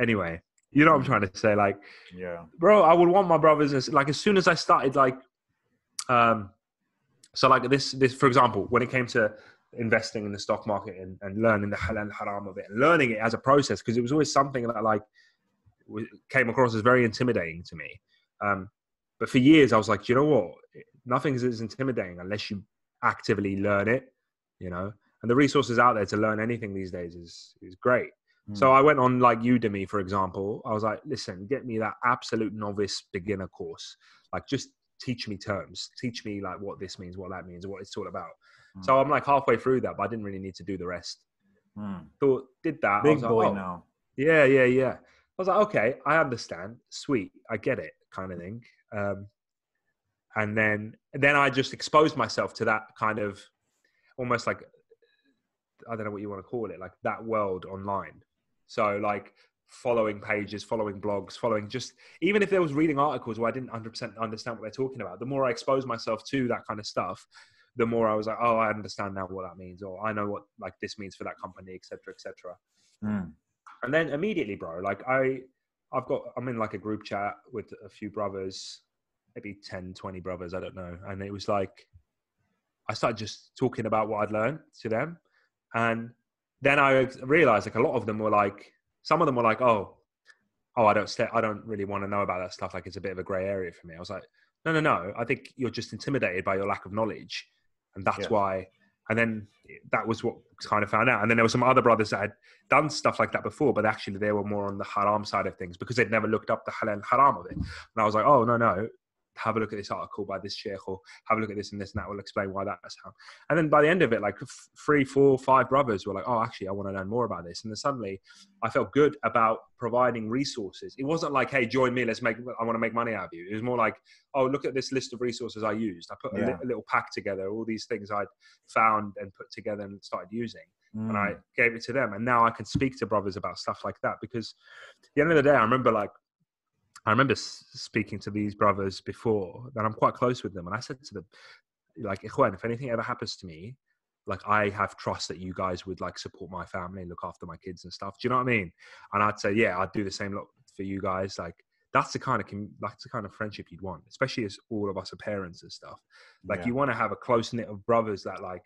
anyway, you know what I'm trying to say. Like, yeah. bro, I would want my brothers as like as soon as I started like, um, so like this this for example, when it came to investing in the stock market and, and learning the halal and haram of it, and learning it as a process because it was always something that like came across as very intimidating to me. Um, but for years, I was like, you know what? Nothing is as intimidating unless you actively learn it, you know. And the resources out there to learn anything these days is is great. So I went on like Udemy, for example. I was like, listen, get me that absolute novice beginner course. Like, just teach me terms, teach me like what this means, what that means, what it's all about. Mm. So I'm like halfway through that, but I didn't really need to do the rest. Mm. Thought did that. Big was like, boy oh, now. yeah, yeah, yeah. I was like, okay, I understand. Sweet, I get it, kind of thing. Um, and then, then I just exposed myself to that kind of almost like I don't know what you want to call it, like that world online. So like following pages, following blogs, following just even if there was reading articles where I didn't 100% understand what they're talking about, the more I exposed myself to that kind of stuff, the more I was like, oh, I understand now what that means, or I know what like this means for that company, etc., etc Mm. and then immediately bro like i i've got i'm in like a group chat with a few brothers maybe 10 20 brothers i don't know and it was like i started just talking about what i'd learned to them and then i realized like a lot of them were like some of them were like oh oh i don't stay i don't really want to know about that stuff like it's a bit of a gray area for me i was like no no no i think you're just intimidated by your lack of knowledge and that's Yes. why and then that was what kind of found out and then there were some other brothers that had done stuff like that before, but actually they were more on the haram side of things because they'd never looked up the halal and haram of it. And I was like, oh no, no, have a look at this article by this sheikh or have a look at this and this and that will explain why that's how and then by the end of it like three four five brothers were like oh actually i want to learn more about this. And then suddenly i felt good about providing resources. It wasn't like hey join me let's make i want to make money out of you. It was more like oh look at this list of resources i used. I put a, li- a little pack together all these things i'd found and put together and started using. Mm. and i mm. gave it to them. And now i can speak to brothers about stuff like that because at the end of the day i remember like I remember speaking to these brothers before that I'm quite close with them, and I said to them, like, Ikhwan, if anything ever happens to me, like I have trust that you guys would like support my family and look after my kids and stuff. Do you know what I mean? And I'd say, yeah, I'd do the same look for you guys. Like that's the kind of that's the kind of friendship you'd want, especially as all of us are parents and stuff. Like yeah. you want to have a close knit of brothers that like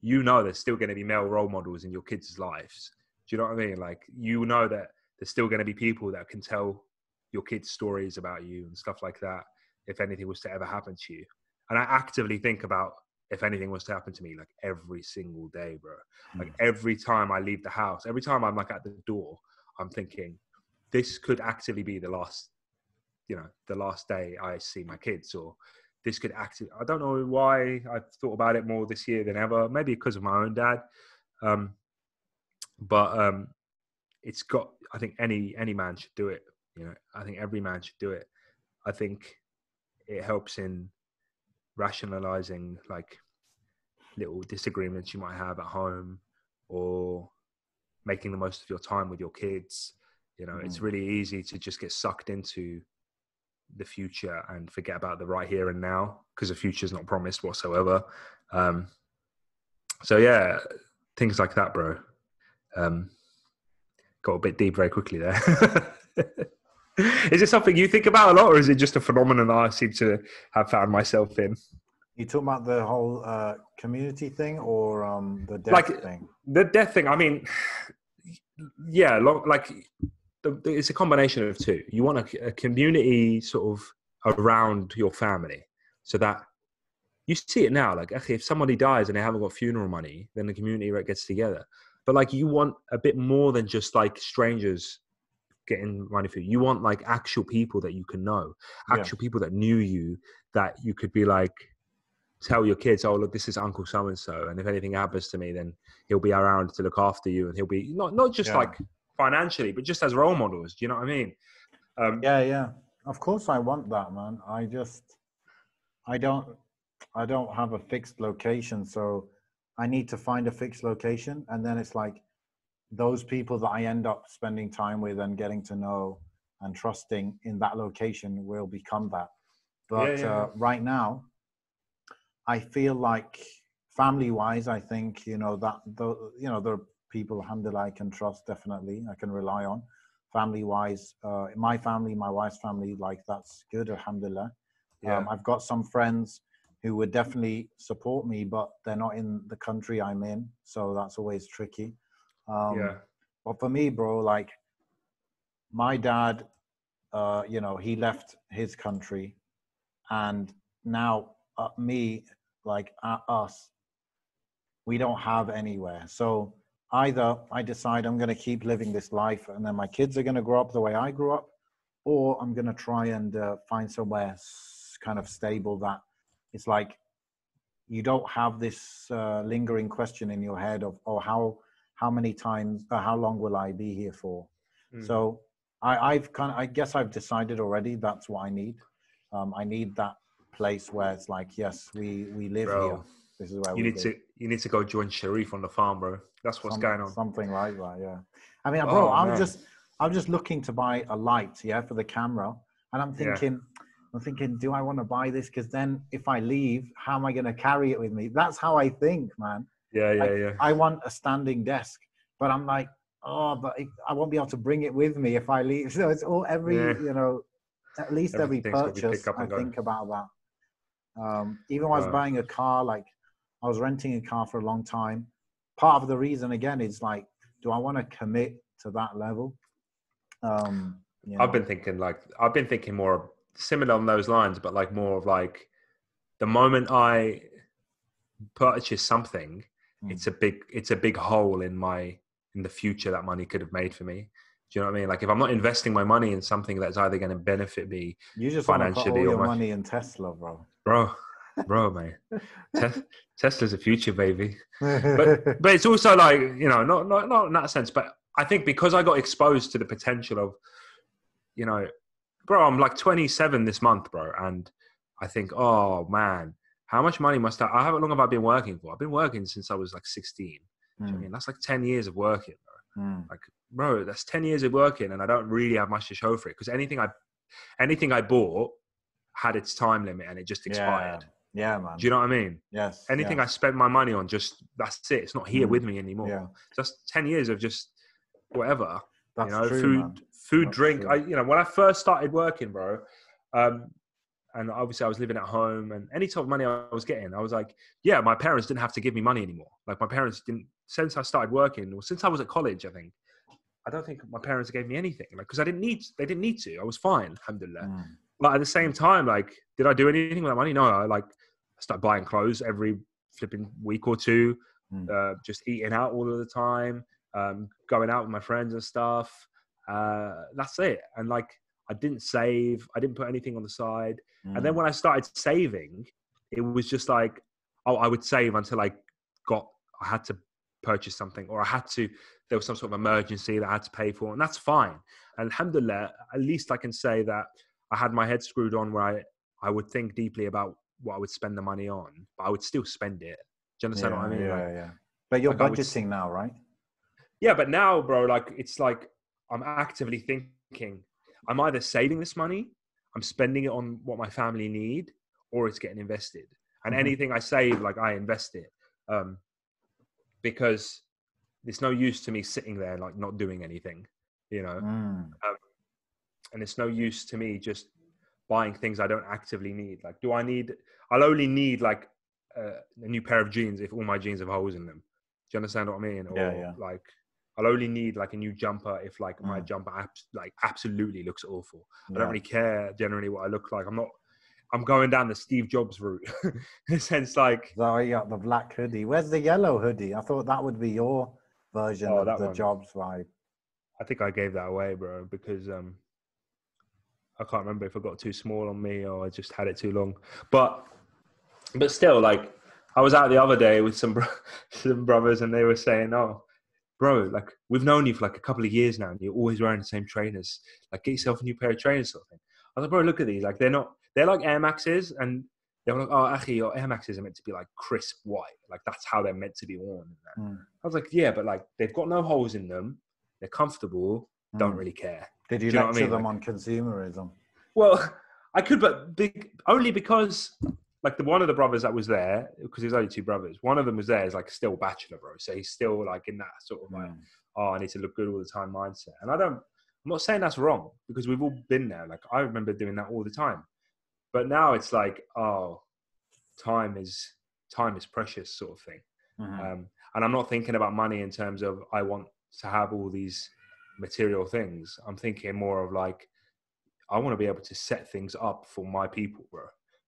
you know there's still going to be male role models in your kids' lives. Do you know what I mean? Like you know that there's still going to be people that can tell your kids stories about you and stuff like that if anything was to ever happen to you. And i actively think about if anything was to happen to me like every single day bro. Like hmm. every time i leave the house every time i'm like at the door i'm thinking this could actively be the last you know the last day i see my kids or this could actually i don't know why i've thought about it more this year than ever. Maybe because of my own dad. Um but um it's got i think any any man should do it you know, I think every man should do it. I think it helps in rationalizing like little disagreements you might have at home or making the most of your time with your kids. You know, mm. it's really easy to just get sucked into the future and forget about the right here and now because the future is not promised whatsoever. Um, so yeah, things like that, bro. Um, got a bit deep very quickly there. is it something you think about a lot, or is it just a phenomenon I seem to have found myself in? You talking about the whole uh, community thing, or um, the death like, thing? The death thing. I mean, yeah, like it's a combination of two. You want a, a community sort of around your family, so that you see it now. Like, if somebody dies and they haven't got funeral money, then the community gets together. But like, you want a bit more than just like strangers getting money for you. You want like actual people that you can know, actual yeah. people that knew you that you could be like, tell your kids, oh look, this is Uncle so and so, and if anything happens to me, then he'll be around to look after you, and he'll be not not just yeah. like financially, but just as role models. Do you know what I mean? Um, yeah, yeah. Of course, I want that, man. I just, I don't, I don't have a fixed location, so I need to find a fixed location, and then it's like those people that I end up spending time with and getting to know and trusting in that location will become that. But yeah, yeah. Uh, right now, I feel like family wise, I think, you know, that, the, you know, there are people, alhamdulillah, I can trust definitely, I can rely on. Family wise, uh, my family, my wife's family, like that's good, alhamdulillah. Yeah. Um, I've got some friends who would definitely support me, but they're not in the country I'm in. So that's always tricky. Um, yeah. But for me, bro, like my dad, uh, you know, he left his country, and now uh, me, like uh, us, we don't have anywhere. So either I decide I'm going to keep living this life, and then my kids are going to grow up the way I grew up, or I'm going to try and uh, find somewhere kind of stable that it's like you don't have this uh, lingering question in your head of oh how how many times uh, how long will i be here for mm. so I, i've kind of i guess i've decided already that's what i need um, i need that place where it's like yes we we live bro, here this is where you need live. to you need to go join sharif on the farm bro that's what's Some, going on something like that yeah i mean bro oh, i'm man. just i'm just looking to buy a light yeah for the camera and i'm thinking yeah. I'm thinking, do I want to buy this? Because then if I leave, how am I going to carry it with me? That's how I think, man. Yeah, yeah, like, yeah. I want a standing desk, but I'm like, oh, but I won't be able to bring it with me if I leave. So it's all every, yeah. you know, at least every purchase, I think about that. Um, even when I was buying a car, like I was renting a car for a long time. Part of the reason, again, is like, do I want to commit to that level? Um, you know? I've been thinking like I've been thinking more similar on those lines, but like more of like the moment I purchase something, mm. it's a big it's a big hole in my in the future that money could have made for me. Do you know what I mean? Like if I'm not investing my money in something that's either going to benefit me, You just want to put all Financially or your my- money in Tesla, bro. bro, bro, man, Tes- Tesla's a future, baby. But but it's also like you know, not not not in that sense, but I think because I got exposed to the potential of, you know, bro, I'm like 27 this month, bro, and I think, oh man, how much money must I? Have? How long have I been working for? I've been working since I was like 16. Do you know I Mm, mean, that's like 10 years of working. mm, like bro that's 10 years of working and i don't really have much to show for it because anything i anything i bought had its time limit and it just expired Yeah, man. do you know what i mean yes. anything i spent my money on just that's it it's not here Mm. with me anymore Yeah, just 10 years of just whatever that's you know true, food man. food That's drink true. i you know when i first started working bro um and obviously i was living at home and any type of money i was getting i was like yeah my parents didn't have to give me money anymore. Like my parents didn't since i started working or since i was at college i think i don't think my parents gave me anything like because i didn't need they didn't need to. I was fine alhamdulillah. Mm, but at the same time like did i do anything with that money? No i like i started buying clothes every flipping week or two Mm. uh, just eating out all of the time um, going out with my friends and stuff uh, that's it. And like i didn't save i didn't put anything on the side. And then mm, when i started saving it was just like oh i would save until i got i had to purchase something or i had to there was some sort of emergency that i had to pay for and that's fine. And alhamdulillah at least i can say that i had my head screwed on where i i would think deeply about what i would spend the money on but i would still spend it. Do you understand yeah, what i mean? Yeah, Like, yeah. But you're like I would budgeting now, right? yeah, but now, bro, like it's like I'm actively thinking I'm either saving this money, I'm spending it on what my family need, or it's getting invested. And Mhm. anything I save, like I invest it, um, because it's no use to me sitting there like not doing anything, you know. Mm, And it's no use to me just buying things I don't actively need. Like, do I need? I'll only need like uh, a new pair of jeans if all my jeans have holes in them. Do you understand what I mean? Or Yeah, yeah. like, I'll only need like a new jumper if like my Mm. jumper abs- like absolutely looks awful. I don't really care generally what I look like. I'm not. I'm going down the Steve Jobs route in a sense. Like, So you got the black hoodie. Where's the yellow hoodie? I thought that would be your version Oh, of the one. Jobs vibe. I think I gave that away, bro, because um, I can't remember if it got too small on me or I just had it too long. But but still, like I was out the other day with some bro- some brothers, and they were saying, "Oh, bro, like we've known you for like a couple of years now, and you're always wearing the same trainers. Like get yourself a new pair of trainers, sort of thing." I was like, "Bro, look at these. Like they're not. They're like Air Maxes, and." They were like, "Oh, actually, your Air Maxes are meant to be like crisp white. Like that's how they're meant to be worn." And. Mm, I was like, "Yeah, but like they've got no holes in them. They're comfortable. Don't mm. really care." Did you you know I lecture mean? them on consumerism? Well, I could, but big, only because like the one of the brothers that was there, because there's only two brothers. One of them was there is like still bachelor, bro. So he's still like in that sort of like, Mm, oh, I need to look good all the time mindset. And I don't, I'm not saying that's wrong because we've all been there. Like I remember doing that all the time. But now it's like, oh, time is time is precious, sort of thing. mhm. Um, and I'm not thinking about money in terms of I want to have all these material things. I'm thinking more of like I want to be able to set things up for my people, bro,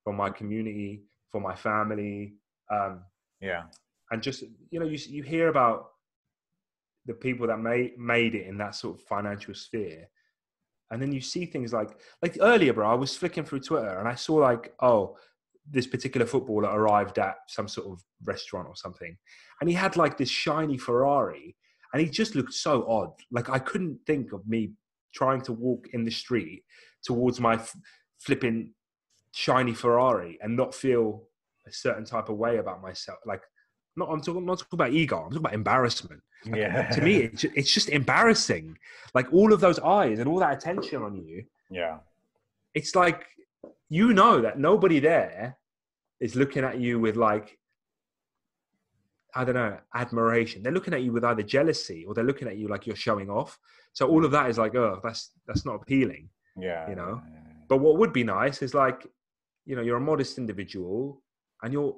for my community, for my family, um, Yeah. and just you know you you hear about the people that made made it in that sort of financial sphere. And then you see things like like earlier, bro. I was flicking through Twitter and I saw like, oh, this particular footballer arrived at some sort of restaurant or something, and he had like this shiny Ferrari, and he just looked so odd. Like I couldn't think of me trying to walk in the street towards my f- flipping shiny Ferrari and not feel a certain type of way about myself. Like, not I'm talking I'm not talking about ego. I'm talking about embarrassment. Like, Yeah. To me, it's, it's just embarrassing. Like all of those eyes and all that attention on you. yeah. It's like you know that nobody there is looking at you with like I don't know admiration. They're looking at you with either jealousy or they're looking at you like you're showing off. So all of that is like, oh, that's that's not appealing. Yeah. You know? But what would be nice is like, you know, you're a modest individual and you're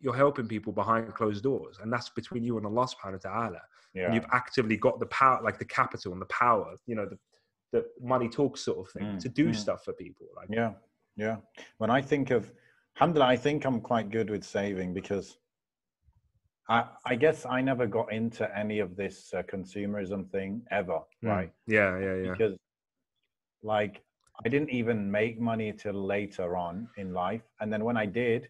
you're helping people behind closed doors, and that's between you and Allah subhanahu wa ta'ala. Yeah. And you've actively got the power, like the capital and the power, you know, the the money talks sort of thing Mm, to do mm. stuff for people. Like, Yeah, yeah. When I think of, alhamdulillah, I think I'm quite good with saving because I, I guess I never got into any of this uh, consumerism thing ever, Mm. right? Yeah, yeah, yeah. Because, like, I didn't even make money till later on in life. And then when I did,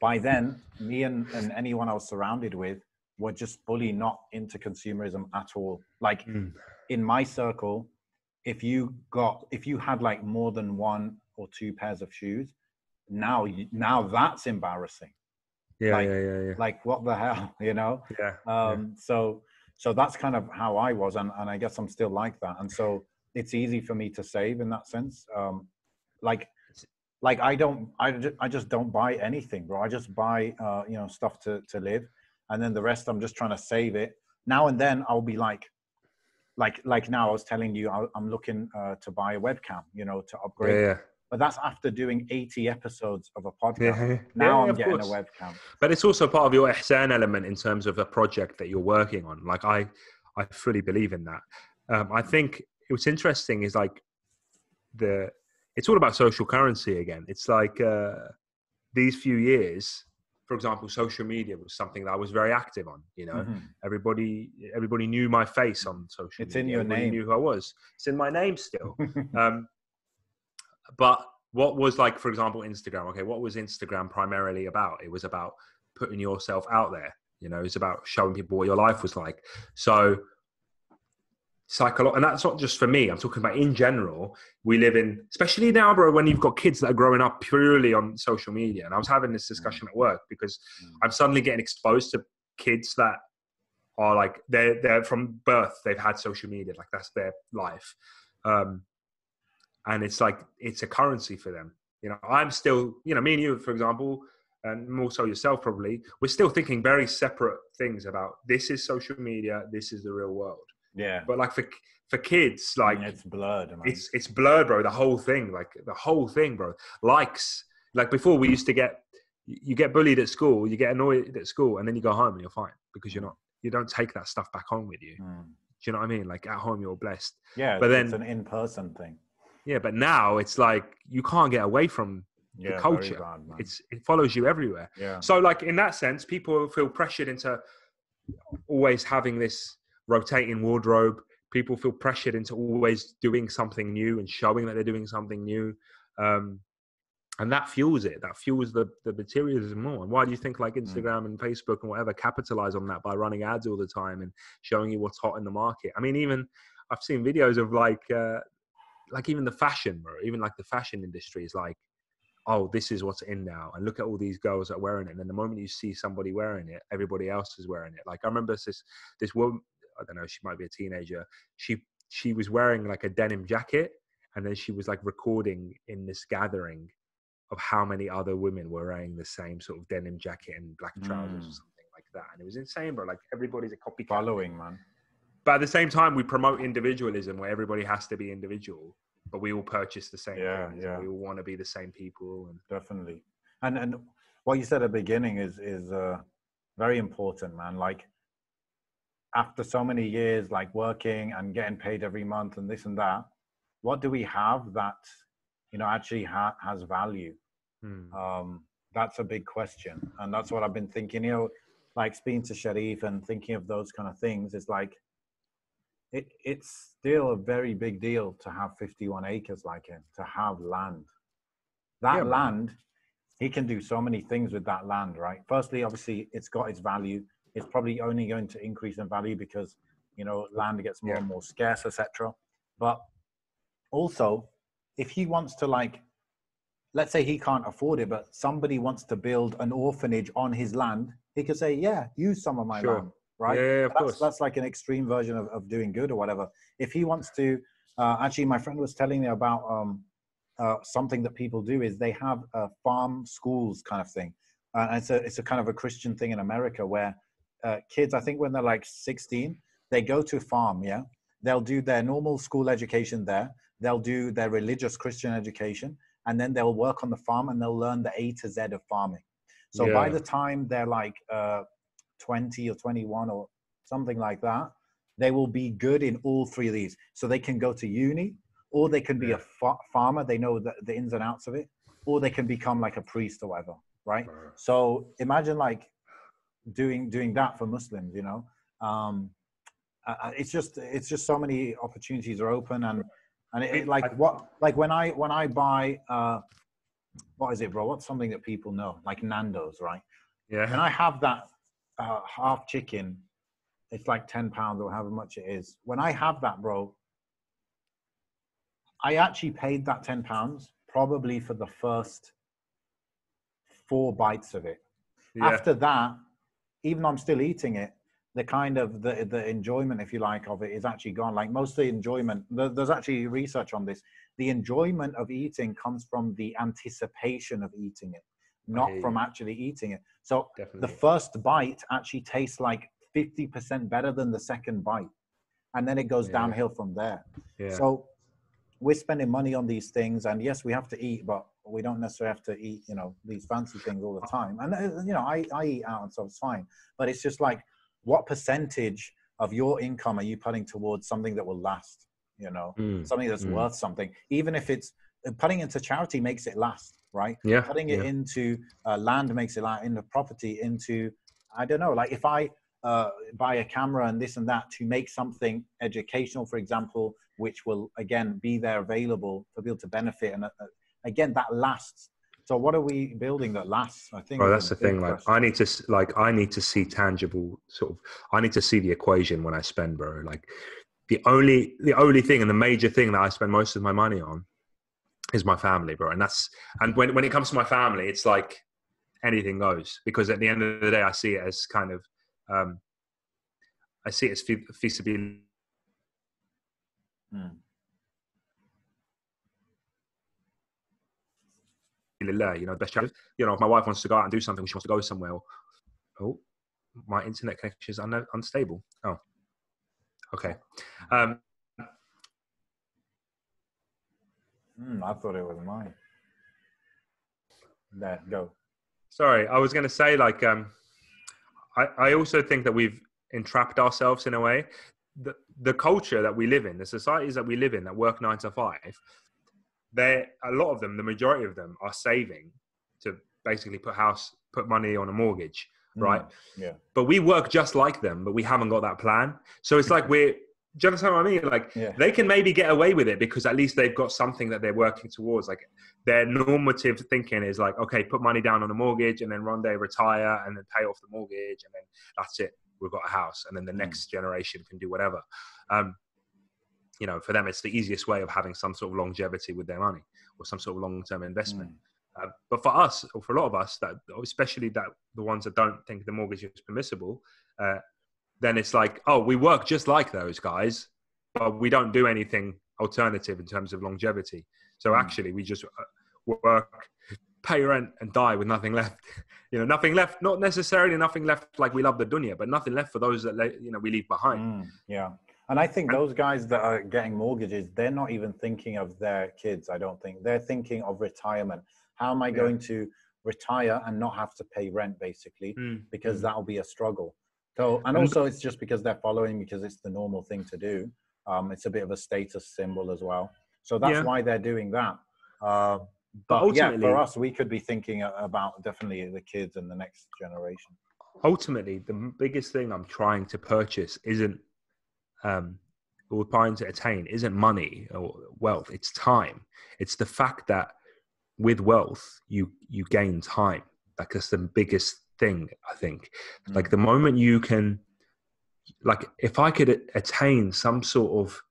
by then, me and, and anyone I was surrounded with were just fully not into consumerism at all. Like, Mm. in my circle, if you got, if you had like more than one or two pairs of shoes, now, you, now that's embarrassing. Yeah, like- yeah, yeah, yeah. Like, what the hell, you know? yeah. yeah. um so so that's kind of how i was and, and i guess i'm still like that and so it's easy for me to save in that sense um like like i don't i, ju- I just don't buy anything bro i just buy uh you know stuff to to live and then the rest i'm just trying to save it now and then i'll be like like like now i was telling you I, i'm looking uh, to buy a webcam you know to upgrade yeah. yeah. but that's after doing 80 episodes of a podcast Yeah, yeah. now i'm getting course. a webcam But it's also part of your ihsan element in terms of a project that you're working on. Like I, I fully believe in that. Um, I think what's interesting is like the. It's all about social currency again. It's like uh, these few years, for example, social media was something that I was very active on. You know, Mhm. everybody, everybody knew my face on social. It's in your Everybody name. Knew who I was. It's in my name still. um, but what was like, for example, Instagram? Okay, what was Instagram primarily about? It was about putting yourself out there. You know, it's about showing people what your life was like. So, psycholo- and that's not just for me. I'm talking about in general. We live in, especially now, bro, when you've got kids that are growing up purely on social media. And I was having this discussion at work because Mm. I'm suddenly getting exposed to kids that are like they're they're from birth they've had social media like that's their life um and it's like it's a currency for them you know i'm still you know me and you for example and more so yourself probably we're still thinking very separate things about this is social media this is the real world yeah but like for for kids like it's blurred man. it's it's blurred, bro. The whole thing, like the whole thing, bro. Likes, like before, we used to get you get bullied at school, you get annoyed at school, and then you go home and you're fine because you're not you don't take that stuff back home with you. Mm. Do you know what I mean? Like at home, you're blessed. Yeah, But then it's an in-person thing. Yeah, but now it's like you can't get away from Yeah, very culture. bad, it's it follows you everywhere. yeah, So, like in that sense, people feel pressured into always having this rotating wardrobe. People feel pressured into always doing something new and showing that they're doing something new, um, and that fuels it. That fuels the the materialism more. And why do you think like Instagram and Facebook and whatever capitalize on that by running ads all the time and showing you what's hot in the market? I mean, even I've seen videos of like uh, like even the fashion, bro. Even like the fashion industry is like oh, this is what's in now, and look at all these girls that are wearing it. And then the moment you see somebody wearing it, everybody else is wearing it. Like I remember this this woman, I don't know, she might be a teenager. She she was wearing like a denim jacket, and then she was like recording in this gathering of how many other women were wearing the same sort of denim jacket and black trousers or Mm. something like that. And it was insane, bro. Like everybody's a copycat. following, man. But at the same time, we promote individualism where everybody has to be individual, but we all purchase the same Yeah, things. yeah. We all want to be the same people. And Definitely. And and what you said at the beginning is is uh, very important, man. Like after so many years, like working and getting paid every month and this and that, what do we have that you know actually ha- has value? Hmm. Um, that's a big question, and that's what I've been thinking. You know, like speaking to Sharif and thinking of those kind of things is like it, it's still a very big deal to have 51 acres like him, to have land. That Yeah, man. land, he can do so many things with that land, right? Firstly, obviously, it's got its value. It's probably only going to increase in value because, you know, land gets more Yeah. and more scarce, etc. But also, if he wants to, like, let's say he can't afford it, but somebody wants to build an orphanage on his land, he could say, yeah, use some of my Sure. land, right? Yeah, yeah, of that's, course. that's like an extreme version of, of doing good or whatever. If he wants to, uh, actually, my friend was telling me about um, uh, something that people do is they have uh, farm schools kind of thing. Uh, and it's a, it's a kind of a Christian thing in America where uh, kids, I think when they're like 16, they go to farm, yeah? They'll do their normal school education there. They'll do their religious Christian education, and then they'll work on the farm and they'll learn the A to Z of farming. So by the time they're like uh, 20 or 21 or something like that, they will be good in all three of these. So they can go to uni, or they can be a fa- farmer. They know the, the ins and outs of it, or they can become like a priest or whatever, right? So imagine like doing doing that for Muslims. You know, um, uh, it's just it's just so many opportunities are open and and it, it, like what like when I when I buy uh, what is it, bro? What's something that people know like Nando's, right? Yeah. And I have that uh, half chicken. It's like ten pounds or however much it is. When I have that, bro, I actually paid that ten pounds probably for the first four bites of it. Yeah. After that, even though I'm still eating it, the kind of the the enjoyment, if you like, of it is actually gone. Like most of the enjoyment, there's actually research on this. The enjoyment of eating comes from the anticipation of eating it, not from actually eating it. So Definitely. the first bite actually tastes like 50% better than the second bite. And then it goes yeah. downhill from there. Yeah. So we're spending money on these things and yes we have to eat but we don't necessarily have to eat you know these fancy things all the time and uh, you know i, I eat out and so it's fine but it's just like what percentage of your income are you putting towards something that will last you know mm. something that's mm. worth something even if it's uh, putting into charity makes it last right yeah putting it yeah. into uh, land makes it last into property into i don't know like if i uh, buy a camera and this and that to make something educational, for example, which will again be there available for people to benefit. And uh, uh again, that lasts. So what are we building that lasts? I think. Oh, that's the thing. Like, I need to like I need to see tangible sort of. I need to see the equation when I spend, bro. Like the only the only thing and the major thing that I spend most of my money on is my family, bro. And that's and when when it comes to my family, it's like anything goes because at the end of the day, I see it as kind of um, I see it as feasibility. Mm. You know, best challenge. You know, if my wife wants to go out and do something, she wants to go somewhere. Oh, my internet connection is un- unstable. Oh, okay. Um, mm, I thought it was mine. There, go. Sorry, I was going to say like um, I, I also think that we've entrapped ourselves in a way. The, the culture that we live in, the societies that we live in that work nine to five, they a lot of them, the majority of them, are saving to basically put house, put money on a mortgage, mm, right? Yeah. But we work just like them, but we haven't got that plan. So it's like we're do you understand what I mean? Like yeah. they can maybe get away with it because at least they've got something that they're working towards. Like their normative thinking is like, okay, put money down on a mortgage and then one day retire and then pay off the mortgage and then that's it. We've got a house and then the mm. next generation can do whatever. Um, you know, for them, it's the easiest way of having some sort of longevity with their money or some sort of long-term investment. Mm. Uh, but for us, or for a lot of us, that especially that the ones that don't think the mortgage is permissible, uh, then it's like, oh, we work just like those guys, but we don't do anything alternative in terms of longevity. So mm. actually, we just uh, work, pay rent, and die with nothing left. you know, nothing left. Not necessarily nothing left like we love the dunya, but nothing left for those that you know we leave behind. Mm, yeah, and I think those guys that are getting mortgages, they're not even thinking of their kids. I don't think they're thinking of retirement. How am I yeah. going to retire and not have to pay rent, basically, mm. because mm. that'll be a struggle. So, and also it's just because they're following because it's the normal thing to do. Um, it's a bit of a status symbol as well. So that's yeah. why they're doing that. Uh, but, but yeah, for us, we could be thinking about definitely the kids and the next generation. Ultimately, the biggest thing I'm trying to purchase isn't, um, or trying to attain, isn't money or wealth. It's time. It's the fact that with wealth, you you gain time. Like that's the biggest thing i think mm. like the moment you can like if i could attain some sort of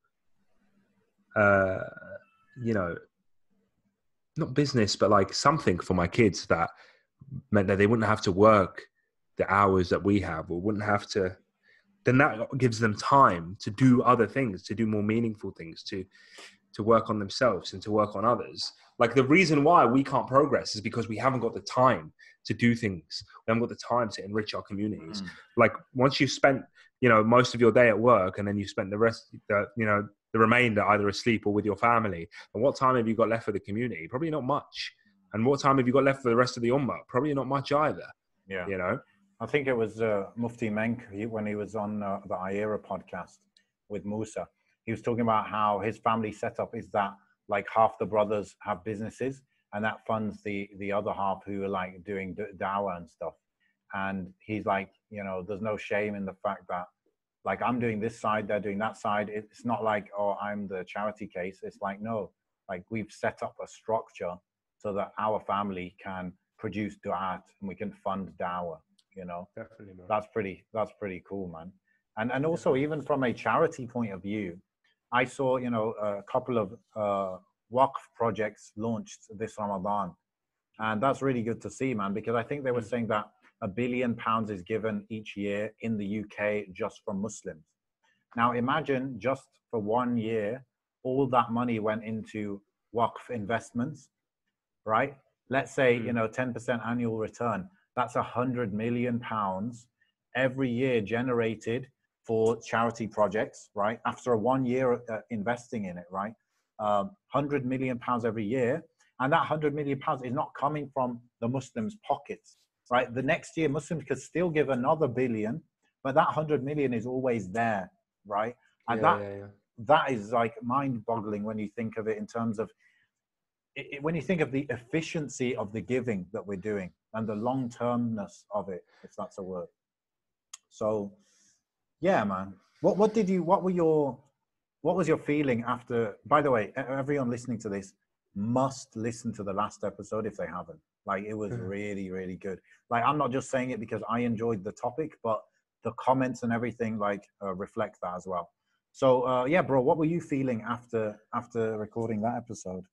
uh you know not business but like something for my kids that meant that they wouldn't have to work the hours that we have or wouldn't have to then that gives them time to do other things to do more meaningful things to to work on themselves and to work on others like the reason why we can't progress is because we haven't got the time to do things. We haven't got the time to enrich our communities. Mm. Like once you've spent, you know, most of your day at work and then you spent the rest, the, you know, the remainder either asleep or with your family. And what time have you got left for the community? Probably not much. And what time have you got left for the rest of the ummah? Probably not much either. Yeah. You know? I think it was uh, Mufti Menk when he was on uh, the IERA podcast with Musa. He was talking about how his family setup is that like half the brothers have businesses and that funds the the other half who are like doing dawah and stuff and he's like, you know, there's no shame in the fact that like I'm doing this side, they're doing that side. It's not like, oh, I'm the charity case. It's like, no, like we've set up a structure so that our family can produce du'at and we can fund dawah, you know. Definitely, man. That's pretty that's pretty cool, man. And and also even from a charity point of view, I saw, you know, a couple of uh Waqf projects launched this Ramadan. And that's really good to see, man, because I think they were Mm. saying that a billion pounds is given each year in the UK just from Muslims. Now imagine just for one year, all that money went into Waqf investments, right? Let's say, you Mm. know, 10% annual return. That's a hundred million pounds every year generated for charity projects, right? After a one year uh, investing in it, right? Um, 100 million pounds every year. And that 100 million pounds is not coming from the Muslims' pockets, right? The next year, Muslims could still give another billion, but that 100 million is always there, right? And yeah, that, yeah, yeah. that is like mind boggling when you think of it in terms of it, it- when you think of the efficiency of the giving that we're doing and the long termness of it, if that's a word. So, yeah, man. What what did you? What were your? What was your feeling after? By the way, e- everyone listening to this must listen to the last episode if they haven't. Like it was Mhm. really really good. Like I'm not just saying it because I enjoyed the topic, but the comments and everything like uh, reflect that as well. So uh, yeah, bro, what were you feeling after after recording that episode?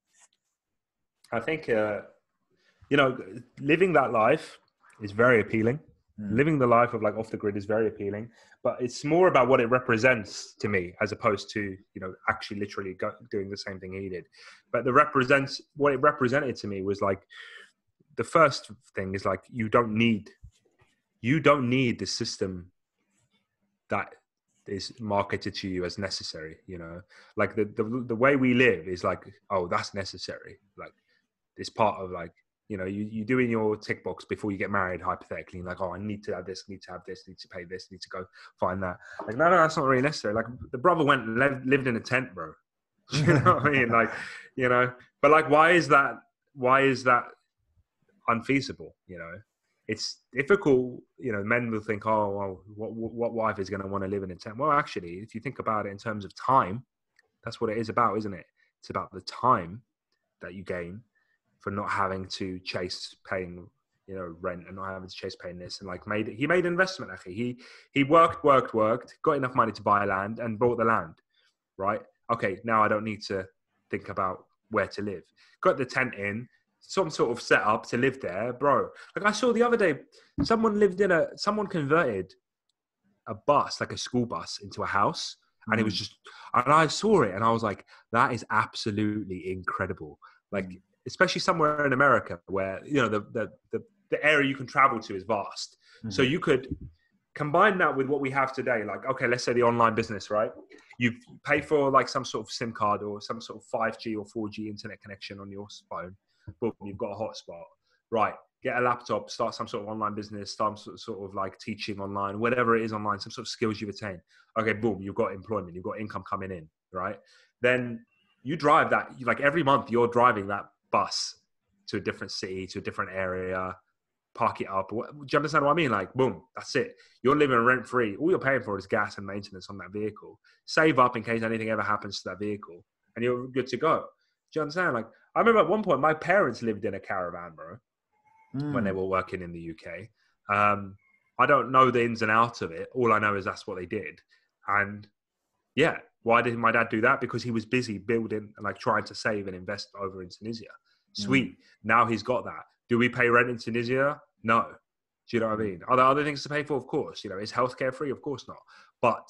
I think uh, you know, living that life is very appealing. Mm. Living the life of like off the grid is very appealing, but it's more about what it represents to me as opposed to you know actually literally go, doing the same thing he did. But the represents what it represented to me was like the first thing is like you don't need you don't need the system that is marketed to you as necessary you know like the, the the way we live is like oh that's necessary like it's part of like you know you, you doing your tick box before you get married hypothetically like oh i need to have this need to have this need to pay this need to go find that. Like no no that's not really necessary. Like the brother went and lived, lived in a tent bro. You know what i mean? Like you know but like why is that why is that unfeasible you know? It's difficult you know men will think oh well what, what wife is going to want to live in a tent? Well actually if you think about it in terms of time that's what it is about isn't it? It's about the time that you gain for not having to chase paying you know rent and not having to chase paying this and like made he made an investment actually he he worked worked worked got enough money to buy land and bought the land right okay now i don't need to think about where to live got the tent in some sort of setup to live there bro like i saw the other day someone lived in a someone converted a bus like a school bus into a house and it was Mm. just and i saw it and i was like that is absolutely incredible like. Especially somewhere in america where you know the the the, the area you can travel to is vast. So Mhm. you could combine that with what we have today. Like okay let's say the online business right? You pay for like some sort of sim card or some sort of 5g or 4g internet connection on your phone. Boom you've got a hotspot. Right get a laptop start some sort of online business start some sort of like teaching online whatever it is online some sort of skills you've attained. Okay boom you've got employment you've got income coming in right? Then you drive that like every month you're driving that bus to a different city to a different area park it up What- do you understand what i mean like boom that's it you're living rent free all you're paying for is gas and maintenance on that vehicle save up in case anything ever happens to that vehicle and you're good to go do you understand like i remember at one point my parents lived in a caravan bro when they Mm. were working in the UK. Um, I don't know the ins and outs of it. All I know is that's what they did. And yeah, why did my dad do that? Because he was busy building and like trying to save and invest over in Tunisia. Mm. Sweet. Now he's got that. Do we pay rent in Tunisia? No. Do you know what I mean? Are there other things to pay for? Of course. You know, is healthcare free? Of course not. But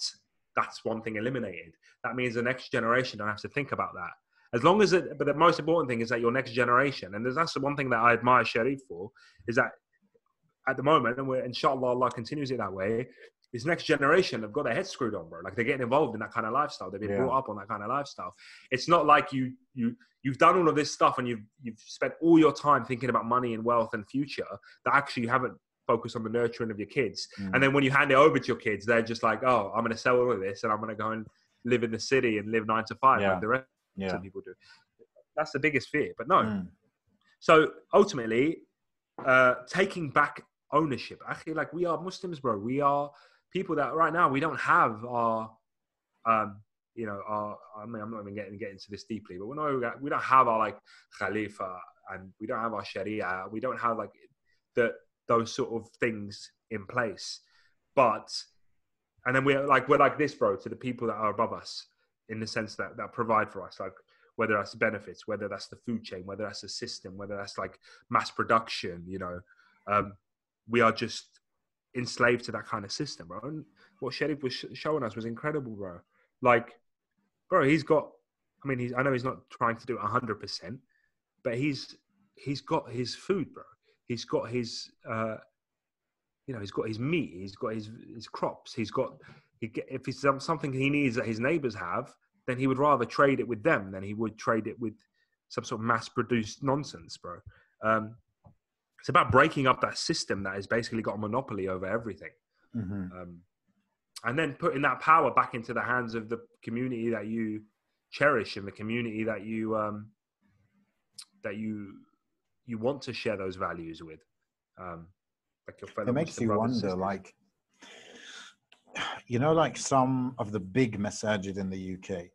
that's one thing eliminated. That means the next generation don't have to think about that. As long as it, but the most important thing is that your next generation, and there's that's the one thing that I admire Sharif for, is that at the moment, and we're inshallah Allah continues it that way, this next generation have got their heads screwed on, bro. Like they're getting involved in that kind of lifestyle. They've been Yeah. brought up on that kind of lifestyle. It's not like you you you've done all of this stuff and you've you've spent all your time thinking about money and wealth and future that actually you haven't focused on the nurturing of your kids. Mm. And then when you hand it over to your kids, they're just like, oh, I'm going to sell all of this and I'm going to go and live in the city and live nine to five Yeah. like the rest yeah. of people do. That's the biggest fear. But no. Mm. So ultimately, uh, taking back ownership. Actually, like we are Muslims, bro. We are people that right now we don't have our, um, you know, our. I mean, I'm not even getting get into this deeply, but we know we don't have our like Khalifa and we don't have our Sharia. We don't have like the those sort of things in place. But and then we're like we're like this, bro, to the people that are above us in the sense that that provide for us, like whether that's benefits, whether that's the food chain, whether that's the system, whether that's like mass production, you know, um, we are just enslaved to that kind of system, bro. And what Sherif was sh- showing us was incredible, bro. Like, bro, he's got. I mean, he's. I know he's not trying to do it hundred percent, but he's he's got his food, bro. He's got his. Uh, you know, he's got his meat. He's got his his crops. He's got. He get, if it's something he needs that his neighbors have, then he would rather trade it with them than he would trade it with some sort of mass-produced nonsense, bro. Um, it's about breaking up that system that has basically got a monopoly over everything. Mm-hmm. Um, and then putting that power back into the hands of the community that you cherish and the community that you um, that you you want to share those values with. Um, like your fellow it makes you wonder, like you know, like some of the big masajid in the UK,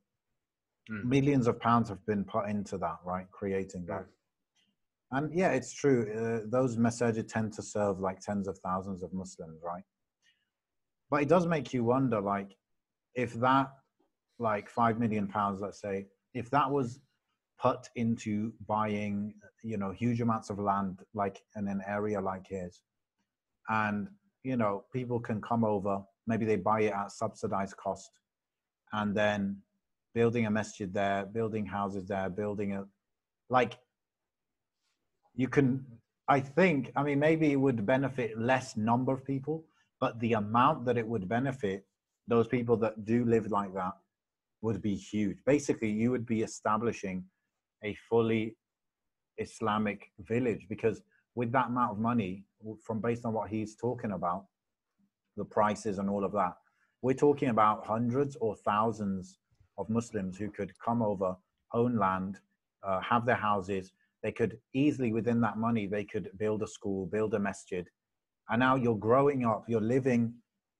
mm. millions of pounds have been put into that, right? Creating that. Mm. And yeah, it's true. Uh, those masajid tend to serve like tens of thousands of Muslims, right? But it does make you wonder, like, if that, like, five million pounds, let's say, if that was put into buying, you know, huge amounts of land, like in an area like his, and you know, people can come over, maybe they buy it at subsidized cost, and then building a masjid there, building houses there, building a, like you can i think i mean maybe it would benefit less number of people but the amount that it would benefit those people that do live like that would be huge. Basically you would be establishing a fully islamic village because with that amount of money from based on what he's talking about the prices and all of that we're talking about hundreds or thousands of muslims who could come over own land uh, have their houses they could easily, within that money, they could build a school, build a masjid. And now you're growing up, you're living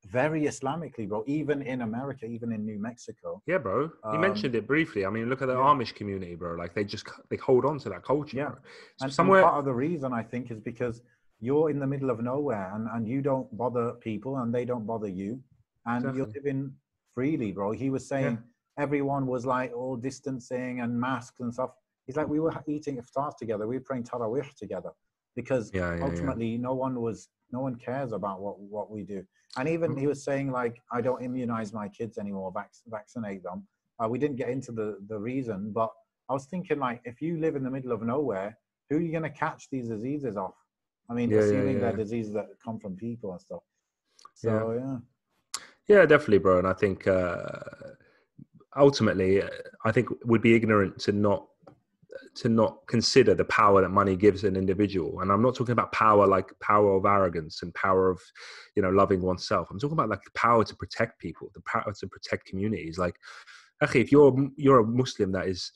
very Islamically, bro. Even in America, even in New Mexico. Yeah, bro. You um, mentioned it briefly. I mean, look at the yeah. Amish community, bro. Like they just they hold on to that culture. Yeah. So and somewhere part of the reason I think is because you're in the middle of nowhere and, and you don't bother people and they don't bother you. And Definitely. you're living freely, bro. He was saying yeah. everyone was like all distancing and masks and stuff. He's like, we were eating iftars together. We were praying tarawih together because yeah, yeah, ultimately yeah. no one was, no one cares about what, what we do. And even he was saying like, I don't immunize my kids anymore, vac- vaccinate them. Uh, we didn't get into the, the reason, but I was thinking like, if you live in the middle of nowhere, who are you going to catch these diseases off? I mean, assuming they're diseases that come from people and stuff. So yeah. Yeah, definitely, bro. And I think uh, ultimately, I think we'd be ignorant to not to not consider the power that money gives an individual and i'm not talking about power like power of arrogance and power of you know loving oneself i'm talking about like the power to protect people the power to protect communities like okay if you're you're a muslim that is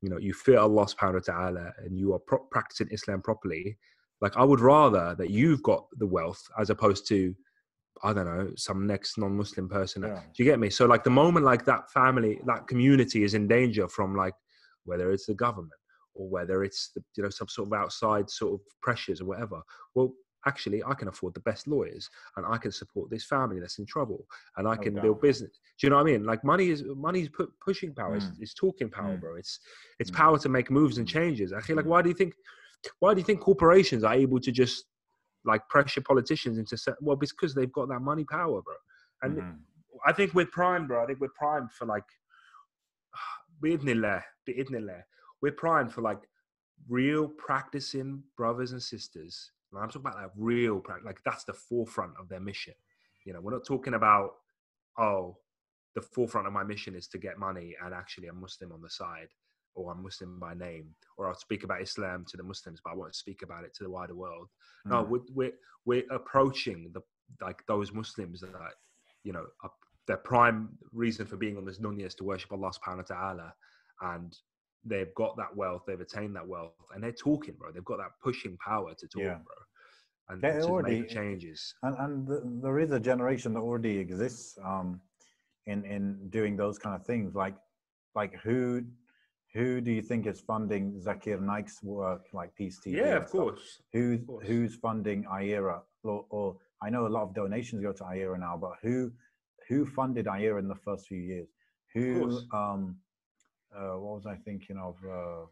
you know you fear allah subhanahu wa ta'ala and you are pro- practicing islam properly like i would rather that you've got the wealth as opposed to I don't know, some next non-Muslim person. Yeah. Do you get me? So like the moment like that family, that community is in danger from like whether it's the government, or whether it's the, you know some sort of outside sort of pressures or whatever well actually i can afford the best lawyers and i can support this family that's in trouble and i can build business do you know what i mean like money is money is pu- pushing power mm. it's, it's, talking power mm. bro it's it's mm. power to make moves and changes actually like mm. why do you think why do you think corporations are able to just like pressure politicians into set well because they've got that money power bro and mm-hmm. i think we're primed bro i think we're primed for like بإذن الله, we're primed for like real practicing brothers and sisters. And I'm talking about like real practice, like that's the forefront of their mission. You know, we're not talking about, oh, the forefront of my mission is to get money and actually I'm Muslim on the side or I'm Muslim by name, or I'll speak about Islam to the Muslims, but I won't speak about it to the wider world. Mm. No, we're, we're, we're approaching the like those Muslims that you know are, their prime reason for being on this dunya is to worship Allah Subhanahu wa Taala, and they've got that wealth, they've attained that wealth, and they're talking, bro. They've got that pushing power to talk, yeah. bro. and They're to already- make changes. and and th- there is a generation that already exists um, in in doing those kind of things. Like like who who do you think is funding Zakir Naik's work, like Peace TV? Yeah, of course. Who's course. who's funding IERA? Or, or I know a lot of donations go to IERA now, but who who funded IERA in the first few years? Who um uh, what was I thinking of? Uh,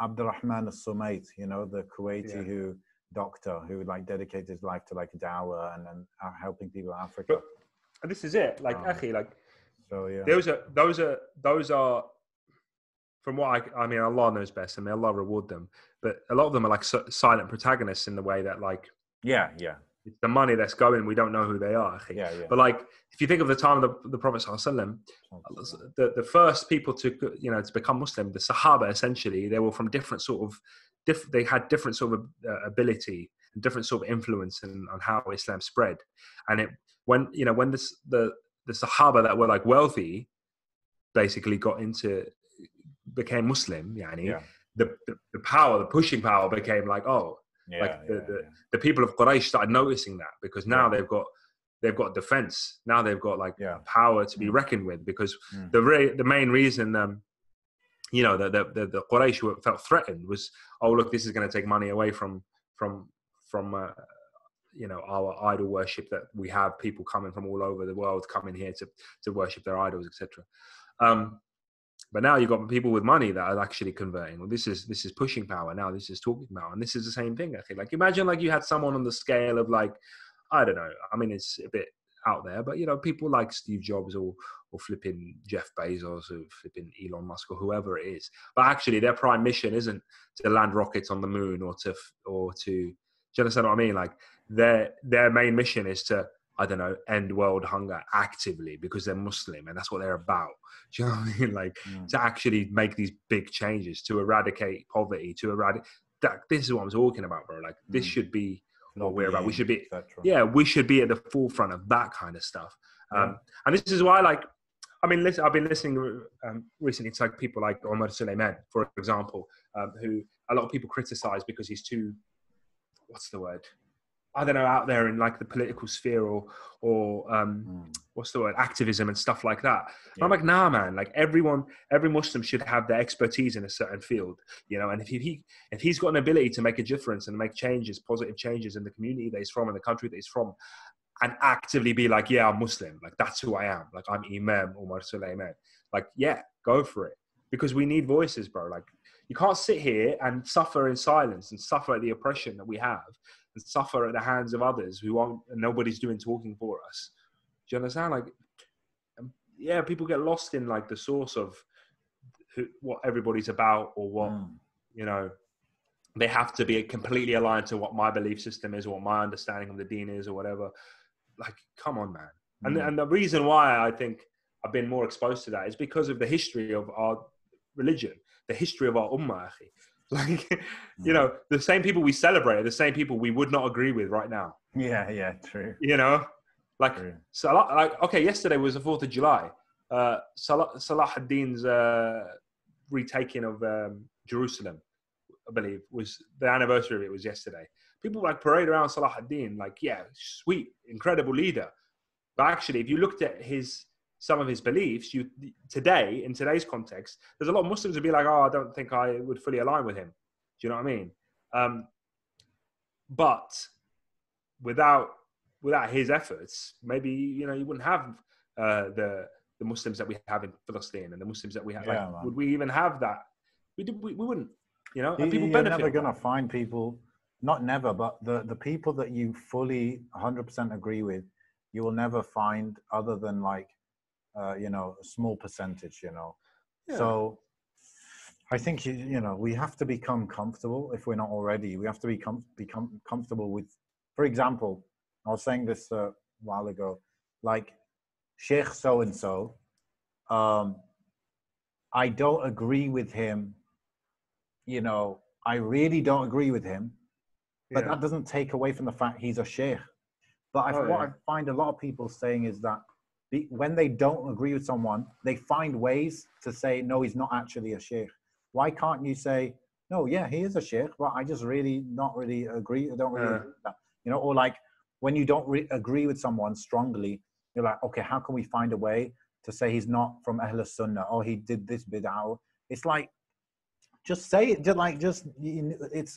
Abdurrahman al-Sumait, you know, the Kuwaiti Yeah. who doctor who like dedicated his life to like dawah and, and uh, helping people in Africa. But and this is it. Like, Um, like so yeah, those are those are those are from what I, I mean allah knows best and may allah reward them but a lot of them are like si- silent protagonists in the way that like yeah, yeah, it's the money that's going we don't know who they are yeah, yeah. but like if you think of the time of the, the prophet sallallahu the, the first people to you know to become muslim the sahaba essentially they were from different sort of diff, they had different sort of uh, ability and different sort of influence in, on how islam spread. And it when you know when this the the sahaba that were like wealthy basically got into became muslim yani yeah, the, the the power the pushing power became like oh yeah, like the- yeah, the- yeah. the people of Quraysh started noticing that because now they've got they've got defense. Now they've got like power to be Mm. reckoned with because Mm. the re- the main reason um you know the the the, the Quraysh were, felt threatened was oh look this is going to take money away from from from uh, you know our idol worship that we have people coming from all over the world coming here to to worship their idols etc um but now you've got people with money that are actually converting. Well, this is this is pushing power. Now this is talking power, and this is the same thing. I think. Like imagine like you had someone on the scale of like, I don't know. I mean, it's a bit out there, but you know, people like Steve Jobs or or flipping Jeff Bezos or flipping Elon Musk or whoever it is. But actually, their prime mission isn't to land rockets on the moon or to or to. Do you understand what I mean? Like their their main mission is to I don't know end world hunger actively because they're Muslim and that's what they're about. Do you know what I mean? Like Mm. to actually make these big changes to eradicate poverty to eradicate that this is what i'm talking about bro like this Mm. should be what we're about we should be yeah we should be at the forefront of that kind of stuff um Yeah. and this is why like i mean listen, i've been listening um, recently to like people like omar suleiman for example um, who a lot of people criticize because he's too what's the word i don't know out there in like the political sphere or or um Mm. what's the word? Activism and stuff like that. And i'm like nah man. Like everyone every muslim should have their expertise in a certain field you know? And if he if he's got an ability to make a difference and make changes positive changes in the community that he's from and the country that he's from and actively be like yeah i'm muslim. Like that's who i am. Like i'm imam omar suleiman. Like yeah go for it. Because we need voices bro. Like you can't sit here and suffer in silence and suffer at the oppression that we have and suffer at the hands of others who aren't nobody's doing talking for us do you understand? Like, um, yeah, people get lost in like the source of who, what everybody's about or what Mm. you know. They have to be completely aligned to what my belief system is or what my understanding of the dean is or whatever. Like, come on, man. And Mm. and the reason why I think I've been more exposed to that is because of the history of our religion, the history of our ummah. Like, you know, the same people we celebrate are the same people we would not agree with right now. yeah, yeah, true. You know, like true. Salah, like okay, yesterday was the fourth of July. Uh, Salah, Salah ad-Din's uh, retaking of um, Jerusalem, I believe, was the anniversary of it was yesterday. People like parade around Salah ad-Din, like yeah, sweet, incredible leader. But actually, if you looked at his some of his beliefs, you today in today's context, there's a lot of Muslims would be like, oh, I don't think I would fully align with him. Do you know what I mean? Um, but without without his efforts, maybe you know you wouldn't have uh, the the Muslims that we have in Palestine and the Muslims that we have. Yeah, like, would we even have that? We, did, we, we wouldn't. You know, and people You're benefit. never gonna find people, not never, but the the people that you fully 100% agree with, you will never find other than like, uh, you know, a small percentage. You know, Yeah. so I think you know we have to become comfortable if we're not already. We have to become become comfortable with, for example, I was saying this uh, a while ago, like Sheikh so and so. Um, I don't agree with him. You know, I really don't agree with him, but Yeah. that doesn't take away from the fact he's a sheikh. But I, Oh, what yeah. I find a lot of people saying is that the, when they don't agree with someone, they find ways to say, no, he's not actually a sheikh. Why can't you say, no, yeah, he is a sheikh, but I just really not really agree. I don't really, Yeah. agree with that. you know, or like when you don't re- agree with someone strongly, you're like, okay, how can we find a way to say he's not from Ahl Sunnah or he did this bid'ah? It's like, just say it. Just like, just it's.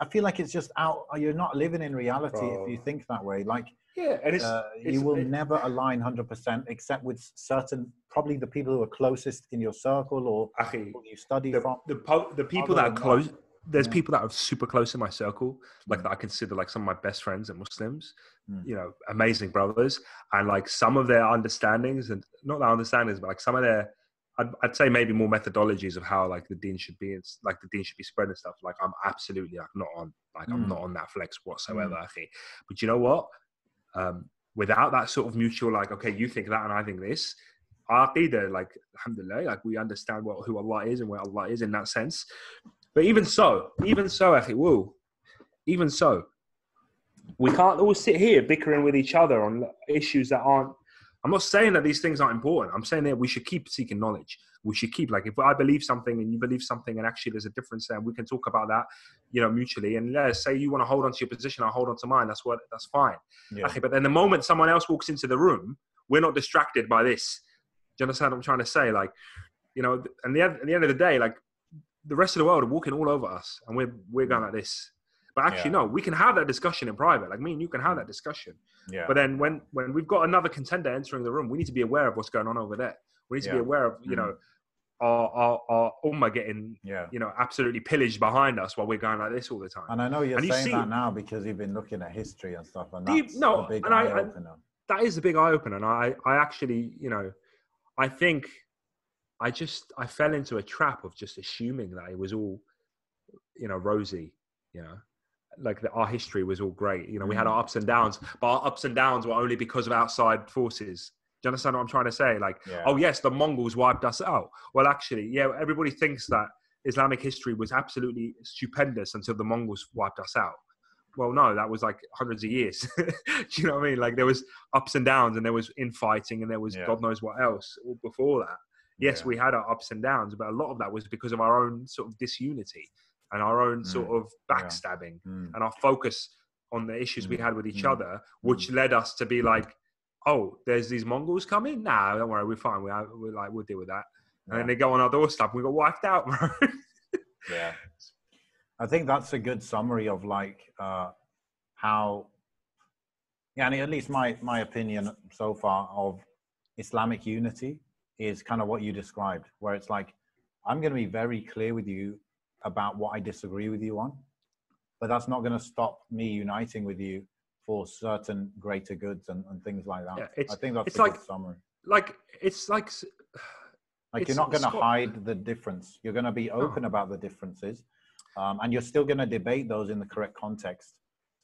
Uh, I feel like it's just out. You're not living in reality if you think that way. Like, Yeah, and it's, uh, it's you will it- never align 100% except with certain, probably the people who are closest in your circle or you study the, from. the, po- the people that are close there's yeah. people that are super close in my circle like Mm. that i consider like some of my best friends and muslims Mm. you know amazing brothers and like some of their understandings and not their understandings but like some of their I'd, I'd say maybe more methodologies of how like the dean should be like the dean should be spread and stuff like i'm absolutely like not on like i'm Mm. not on that flex whatsoever akhi. but you know what um without that sort of mutual like okay you think that and i think this aqidah, like alhamdulillah like we understand what who allah is and where allah is in that sense but even so even so akhi, woo, even so we can't all sit here bickering with each other on issues that aren't i'm not saying that these things aren't important i'm saying that we should keep seeking knowledge we should keep like if i believe something and you believe something and actually there's a difference there and we can talk about that you know mutually and let's say you want to hold on to your position i hold on to mine that's what that's fine Yeah. Okay, but then the moment someone else walks into the room, we're not distracted by this. Do you understand what I'm trying to say? Like, you know, and the, at the end of the day, like the rest of the world are walking all over us and we're, we're going mm. like this. But actually, Yeah. no, we can have that discussion in private. Like me and you can have that discussion. Yeah. But then when, when we've got another contender entering the room, we need to be aware of what's going on over there. We need to be aware of, you Mhm. know, our, our, our ummah getting, yeah. you know, absolutely pillaged behind us while we're going like this all the time. And I know you're And you saying see- that now because you've been looking at history and stuff, and Do you- no, a big eye I- opener. that is a big eye opener. And I, I actually, you know, I think I just I fell into a trap of just assuming that it was all, you know, rosy, you know, like that our history was all great. You know, we had Mm. our ups and downs, but our ups and downs were only because of outside forces. Do you understand what I'm trying to say? Like, Yeah. oh yes, the Mongols wiped us out. Well, actually, yeah, everybody thinks that Islamic history was absolutely stupendous until the Mongols wiped us out. Well, no, that was like hundreds of years. Do you know what I mean? Like there was ups and downs, and there was infighting, and there was Yeah. God knows what else before that. Yes, Yeah. we had our ups and downs, but a lot of that was because of our own sort of disunity and our own sort of Yeah. backstabbing Mm. and our focus on the issues we Mm. had with each Mm. other, which led us to be like, "Oh, there's these Mongols coming. Nah, don't worry, we're fine. We we're like we'll deal with that." And then they go on our doorstep, and we got wiped out, bro. yeah. I think that's a good summary of like uh, how, yeah, and at least my my opinion so far of Islamic unity is kind of what you described, where it's like I'm going to be very clear with you about what I disagree with you on, but that's not going to stop me uniting with you for certain greater goods and, and things like that. Yeah, it's- I think that's it's a like- good summary. like it's like s- Like It's you're not going to Scot- hide the difference. You're going to be open about the differences, um, and you're still going to debate those in the correct context.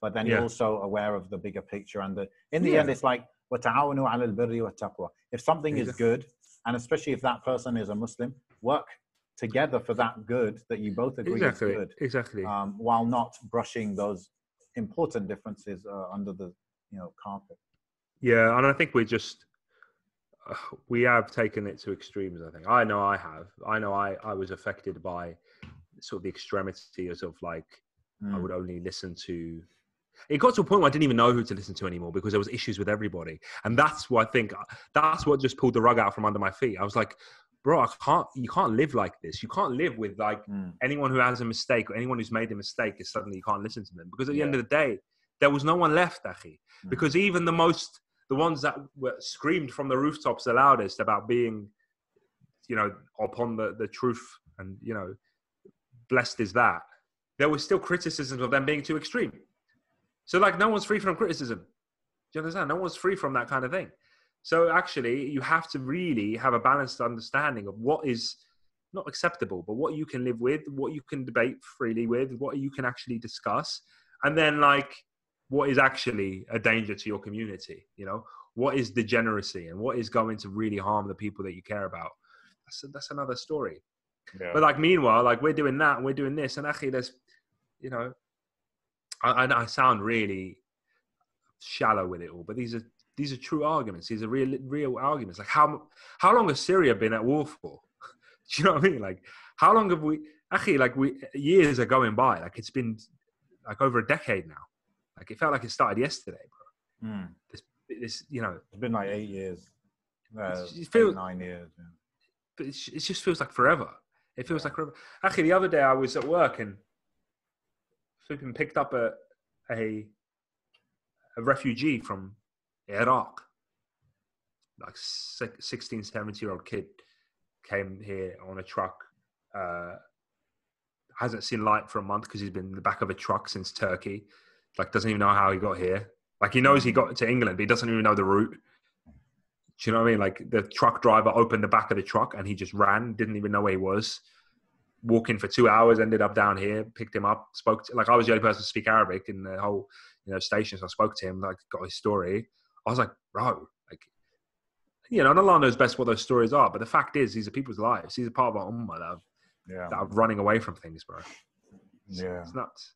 But then you're Yeah. also aware of the bigger picture. And the, in the Yeah. end, it's like وَتَعَاوَنُوا عَلَى الْبِرِّ وَالتَّقْوَى. If something is Exactly. good, and especially if that person is a Muslim, work together for that good that you both agree exactly, is good, exactly. um, while not brushing those important differences uh, under the you know carpet. Yeah, and I think we just uh, we have taken it to extremes. I think I know I have. I know I I was affected by sort of the extremities of like I Mm. would only listen to. It got to a point where I didn't even know who to listen to anymore because there was issues with everybody, and that's what I think. That's what just pulled the rug out from under my feet. I was like, bro, I can't. You can't live like this. You can't live with like Mm. anyone who has a mistake or anyone who's made a mistake is suddenly you can't listen to them because at the end of the day there was no one left Akhi. Mm. because even the most the ones that were screamed from the rooftops the loudest about being you know upon the the truth and you know blessed is that there was still criticisms of them being too extreme so like no one's free from criticism do you understand no one's free from that kind of thing so actually you have to really have a balanced understanding of what is not acceptable but what you can live with what you can debate freely with what you can actually discuss and then like what is actually a danger to your community you know? What is degeneracy and what is going to really harm the people that you care about? That's, that's another story. Yeah. but like meanwhile like we're doing that and we're doing this and actually there's you know I, I sound really shallow with it all but these are these are true arguments these are real real arguments like how how long has syria been at war for do you know what i mean like how long have we actually, like we years are going by. Like it's been like over a decade now. Like it felt like it started yesterday, bro. Mm. This, this you know, It's been like eight years. Uh, it eight, feels- nine years. Yeah. but it, it just feels like forever. It feels like forever. Actually, the other day I was at work and flipping picked up a a a refugee from Iraq, like six- 16, 17 year old kid came here on a truck. Uh, hasn't seen light for a month because he's been in the back of a truck since Turkey. Like doesn't even know how he got here. Like he knows he got to England, but he doesn't even know the route. Do you know what I mean? Like the truck driver opened the back of the truck and he just ran, didn't even know where he was. Walking for two hours, ended up down here, picked him up, spoke to, like I was the only person to speak Arabic in the whole you know station. So I spoke to him, like got his story. I was like, bro, like you know, and Allah knows best what those stories are. But the fact is, these are people's lives. These are part of our ummah that are, Yeah. that are running away from things, bro. Yeah. It's nuts.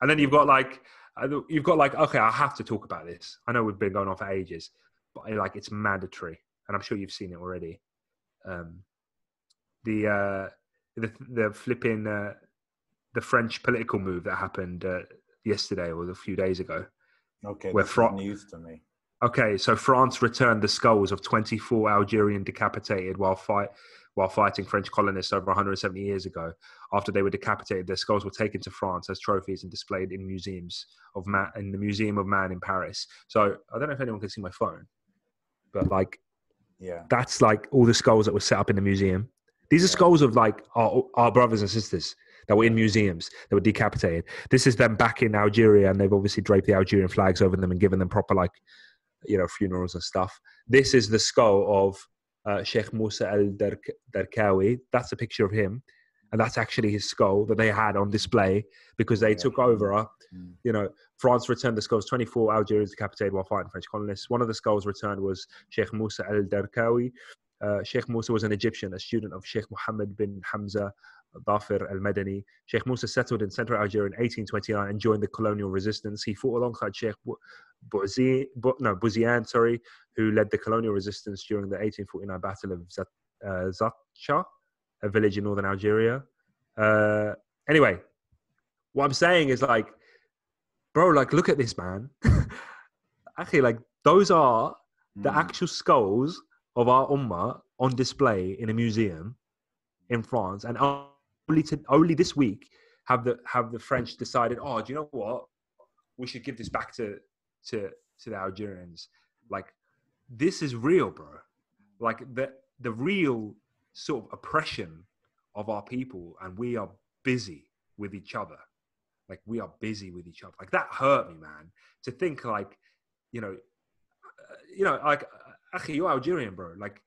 And then you've got like, uh, you've got like, okay, I have to talk about this. I know we've been going on for ages, but like it's mandatory, and I'm sure you've seen it already. Um, the uh, the the flipping uh, the French political move that happened uh, yesterday or a few days ago. Okay. Is fro- news to me. Okay, so France returned the skulls of 24 Algerian decapitated while fight while fighting French colonists over 170 years ago. After they were decapitated, their skulls were taken to France as trophies and displayed in museums of man in the Museum of Man in Paris. So I don't know if anyone can see my phone, but like Yeah. that's like all the skulls that were set up in the museum. These are skulls of like our, our brothers and sisters that were in museums that were decapitated. This is them back in Algeria, and they've obviously draped the Algerian flags over them and given them proper like, you know, funerals and stuff. This is the skull of uh, Sheikh Musa al Darkawi. That's a picture of him, and that's actually his skull that they had on display because they Yeah. took over. Uh, Mm. you know, France returned the skulls. 24 Algerians decapitated while fighting French colonists. One of the skulls returned was Sheikh Musa al Darkawi. Uh, Sheikh Musa was an Egyptian, a student of Sheikh Mohammed bin Hamza Dhafir al Madani. Sheikh Musa settled in central Algeria in 1829 and joined the colonial resistance. He fought alongside Sheikh Bu- Bouzi, no, sorry, who led the colonial resistance during the 1849 Battle of Zat, uh, Zatcha, a village in northern Algeria. Uh, anyway, what I'm saying is like, bro, like, look at this, man. Actually, like, those are the Mm. actual skulls of our ummah on display in a museum in France, and only to, only this week have the have the French decided, oh, do you know what? We should give this back to to to the Algerians. Like, this is real, bro. Like the the real sort of oppression of our people, and we are busy with each other. Like we are busy with each other. Like that hurt me, man. To think like, you know, uh, you know, like, uh, actually, you're Algerian, bro. Like,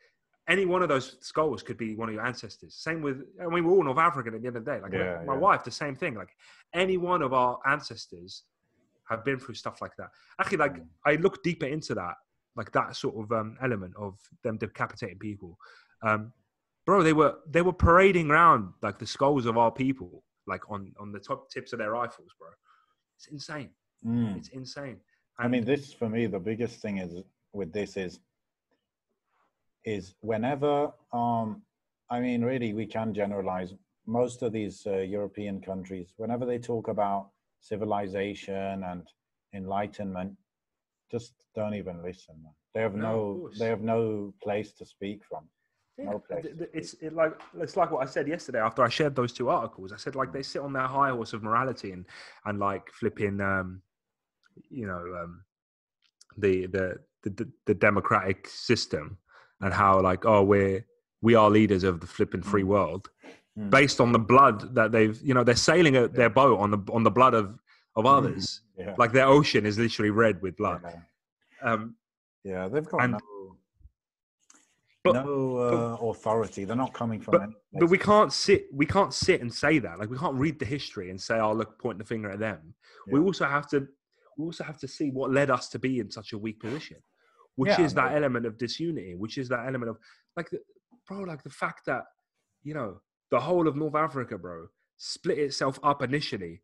any one of those skulls could be one of your ancestors. Same with, I mean, we're all North African at the end of the day. Like, Yeah, my yeah. wife, the same thing. Like, any one of our ancestors have been through stuff like that. Actually, like, Mm. I look deeper into that, like that sort of um, element of them decapitating people. Um, bro, they were they were parading around like the skulls of our people, like on on the top tips of their rifles, bro. It's insane. Mm. It's insane. I mean, this for me, the biggest thing is with this is is whenever um, I mean, really, we can generalize. Most of these uh, European countries, whenever they talk about civilization and enlightenment, just don't even listen. They have No, no, they have no place to speak from. Yeah, No place th- to th- it's it like it's like what I said yesterday after I shared those two articles. I said like they sit on their high horse of morality and and like flipping, um, you know, um, the the the the democratic system and how like oh we're we are leaders of the flipping free Mm. world Mm. based on the blood that they've you know they're sailing a, their boat on the on the blood of of Mm. others Yeah, like their ocean is literally red with blood yeah, um yeah, they've got And- no, but- no uh, authority. They're not coming from. but but we can't sit we can't sit and say that like we can't read the history and say oh look point the finger at them we also have to we also have to see what led us to be in such a weak position which Yeah, is that element of disunity which is that element of like the, bro like the fact that you know the whole of north africa bro split itself up initially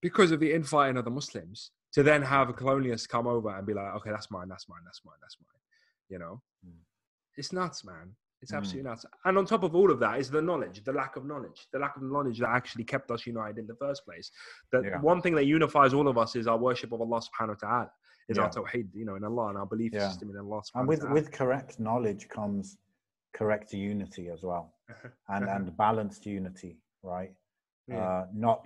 because of the infighting of the muslims to then have colonialists come over and be like okay that's mine that's mine that's mine that's mine you know Mm. it's nuts man It's Mm. absolutely nuts. And on top of all of that is the knowledge, the lack of knowledge, the lack of knowledge that actually kept us united in the first place. That Yeah. one thing that unifies all of us is our worship of Allah subhanahu wa ta'ala, is our tawheed, you know, in Allah and our belief Yeah. system in Allah and with with correct knowledge comes correct unity as well and and balanced unity right Yeah. uh, not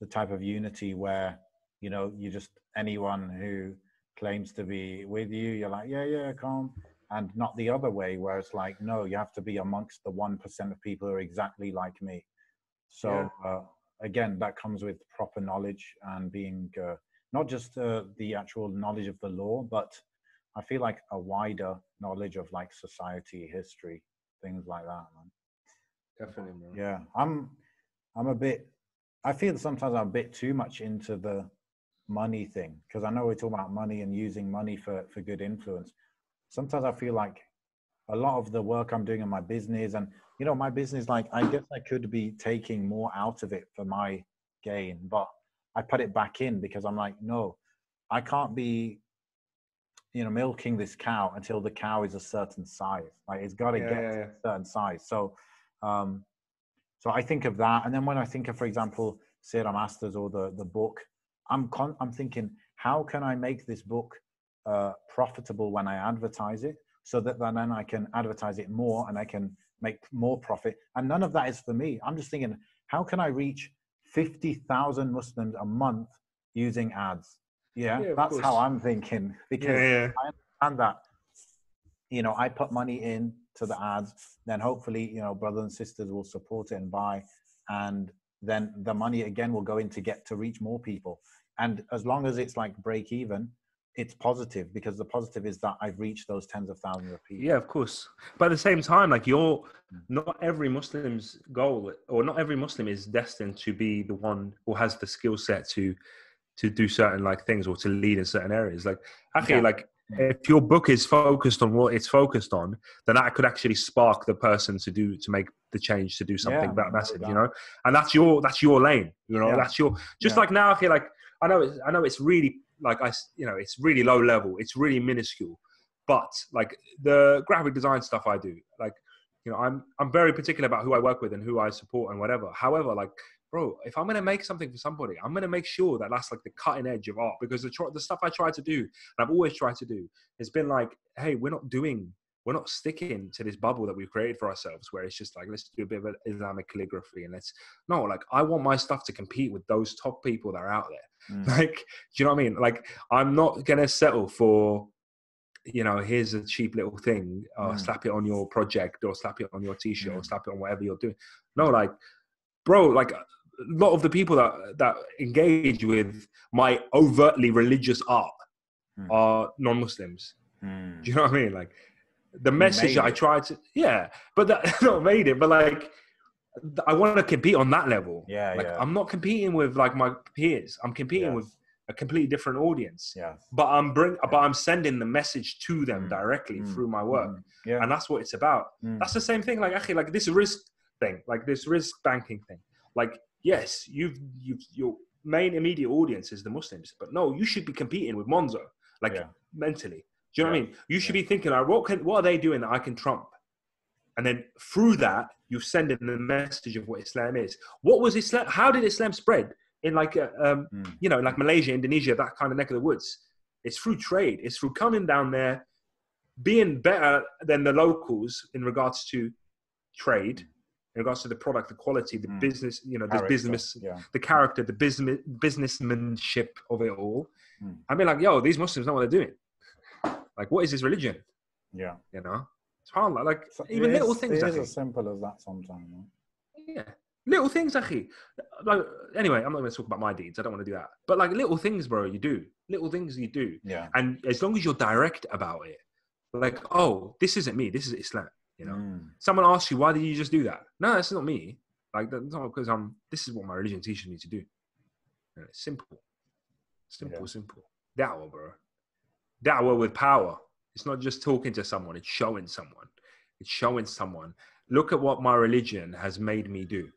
the type of unity where you know you just anyone who claims to be with you you're like yeah yeah calm and not the other way where it's like no you have to be amongst the 1% of people who are exactly like me so Yeah. uh, again that comes with proper knowledge and being uh, not just uh, the actual knowledge of the law but i feel like a wider knowledge of like society history things like that man Definitely, bro. yeah i'm i'm a bit i feel sometimes i'm a bit too much into the money thing because i know we're talking about money and using money for for good influence sometimes i feel like a lot of the work i'm doing in my business and you know my business like i guess i could be taking more out of it for my gain but i put it back in because i'm like no i can't be you know milking this cow until the cow is a certain size. Like it's got to Yeah, get yeah, to a certain size. So um so i think of that. And then when i think of for example Seera masters or the the book i'm con- i'm thinking how can i make this book uh profitable when i advertise it so that then i can advertise it more and i can make more profit? And none of that is for me. I'm just thinking how can i reach 50,000 muslims a month using ads. Yeah, Yeah, that's how i'm thinking because Yeah, yeah. and that you know i put money in to the ads then hopefully you know brothers and sisters will support it and buy and then the money again will go in to get to reach more people. And as long as it's like break even it's positive because the positive is that i've reached those tens of thousands of people Yeah, of course. But at the same time, like you're Mm. not every Muslim's goal, or not every Muslim is destined to be the one or has the skill set to to do certain like things or to lead in certain areas. Like actually, Yeah. like if your book is focused on what it's focused on, then that could actually spark the person to do to make the change to do something Yeah, about massive, you know. And that's your that's your lane, you know. Yeah. That's your just Yeah. like now. I feel like I know it's, I know it's really like I, you know it's really low level. It's really minuscule but like the graphic design stuff I do, like you know, I'm I'm very particular about who I work with and who I support and whatever. However, like, bro, if I'm gonna make something for somebody, I'm gonna make sure that that's like the cutting edge of art because the tr- the stuff I try to do, and I've always tried to do, has been like, hey, we're not doing. We're not sticking to this bubble that we've created for ourselves, where it's just like let's do a bit of Islamic calligraphy and let's no, like I want my stuff to compete with those top people that are out there. Mm. Like, do you know what I mean? Like, I'm not gonna settle for, you know, here's a cheap little thing, or Mm. slap it on your project, or slap it on your t-shirt, or Mm. slap it on whatever you're doing. No, like, bro, like a lot of the people that that engage with my overtly religious art Mm. are non-Muslims. Mm. Do you know what I mean? Like, the message that I tried to, yeah, but that not made it, but like. I want to compete on that level. Yeah, like yeah. I'm not competing with like my peers. I'm competing Yes. with a completely different audience Yeah, but I'm bring, Yeah. but I'm sending the message to them Mm. directly Mm. through my work, Mm. yeah and that's what it's about. Mm. That's the same thing, like actually, like this Rizq thing, like this Rizq banking thing. Like, yes, you've you've your main immediate audience is the Muslims, but no, you should be competing with Monzo, like Yeah. mentally. Do you know what I mean? You should be thinking, like, what can what are they doing that I can trump? And then through that, you send in the message of what Islam is. What was Islam? How did Islam spread in like uh, um, Mm. you know, like Malaysia, Indonesia, that kind of neck of the woods. It's through trade. It's through coming down there, being better than the locals in regards to trade, in regards to the product, the quality, the Mm. business, you know, the Character, business, yeah the character, the business, businessmanship of it all. Mm. I mean, like, yo, these Muslims know what they're doing. Like, what is this religion? yeah You know, it's hard. Like, So even it little things. it is Akhi. as simple as that sometimes no? Yeah. Little things, Akhi. Like, anyway, I'm not going to talk about my deeds. I don't want to do that. But like little things, bro, you do. Little things you do. yeah And as long as you're direct about it, like, oh, this isn't me. This is Islam. You know, Mm. someone asks you, why did you just do that? No, that's not me. Like, that's not because I'm, this is what my religion teaches me to do. And it's simple. Simple, Yeah. simple. Da'wah, bro. Da'wah with power. It's not just talking to someone, it's showing someone. It's showing someone, look at what my religion has made me do.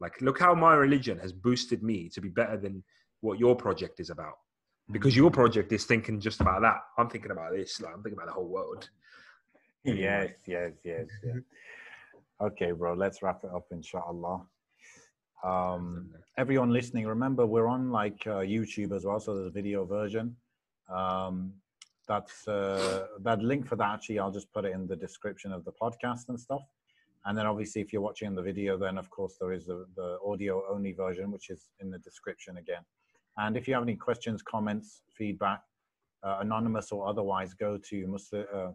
Like, look how my religion has boosted me to be better than what your project is about. Because your project is thinking just about that. I'm thinking about this. Like, I'm thinking about the whole world. Yes, yes, yes, yes. Okay, bro. Let's wrap it up, inshallah. Um, everyone listening, remember we're on like uh, YouTube as well, so there's a video version. Um, that's uh, that link for that. Actually, I'll just put it in the description of the podcast and stuff. And then obviously, if you're watching the video, then of course there is the, the audio only version, which is in the description again. And if you have any questions, comments, feedback, uh, anonymous or otherwise, go to Muslim, uh,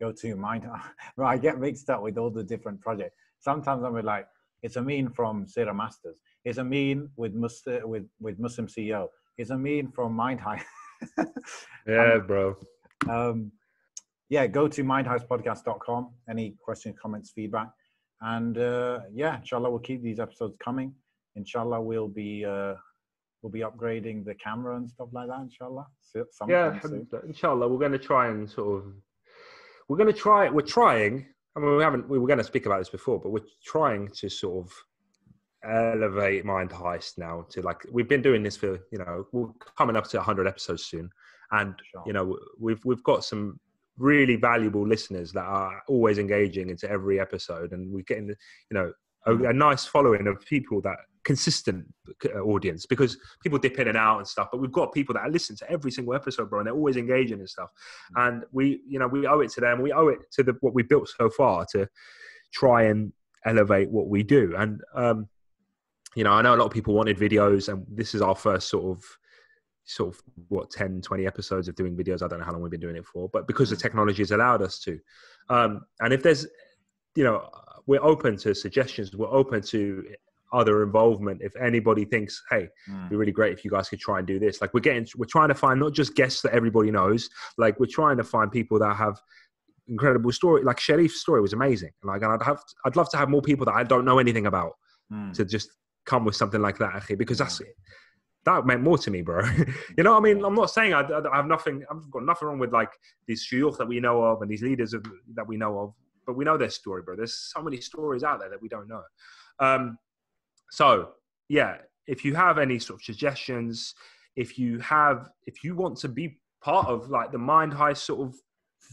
go to Mind. I get mixed up with all the different projects. Sometimes I'm like, it's Ameen from Seera Masters. It's Ameen with Muslim with with Muslim CEO. It's Ameen from Mind High. yeah, um, bro. Um, yeah, go to mindheistpodcast.com. Any questions, comments, feedback. And uh, yeah, inshallah, we'll keep these episodes coming. Inshallah, we'll be uh, we'll be upgrading the camera and stuff like that. Inshallah. Yeah, soon. inshallah, we're going to try and sort of we're going to try. We're trying. I mean, we haven't. We were going to speak about this before, but we're trying to sort of elevate Mind Heist now to like we've been doing this for you know we're coming up to 100 episodes soon, and sure. you know we've we've got some really valuable listeners that are always engaging into every episode, and we're getting you know a, a nice following of people that consistent uh, audience because people dip in and out and stuff but we've got people that listen to every single episode bro and they're always engaging and stuff. Mm. and we you know we owe it to them. We owe it to the what we built so far to try and elevate what we do. And um you know i know a lot of people wanted videos and this is our first sort of sort of what 10 20 episodes of doing videos i don't know how long we've been doing it for but because the mm. technology has allowed us to um, and if there's you know we're open to suggestions we're open to other involvement if anybody thinks hey mm. it'd be really great if you guys could try and do this like we're getting we're trying to find not just guests that everybody knows like we're trying to find people that have incredible story like sharif's story was amazing like and i'd have i'd love to have more people that i don't know anything about mm. to just come with something like that actually because that's that meant more to me, bro. you know what I mean? I'm not saying I, I, have nothing, I've got nothing wrong with like these shuyukh that we know of and these leaders of, that we know of, but we know their story, bro. There's so many stories out there that we don't know. Um, so, yeah, if you have any sort of suggestions, if you have, if you want to be part of like the Mind Heist sort of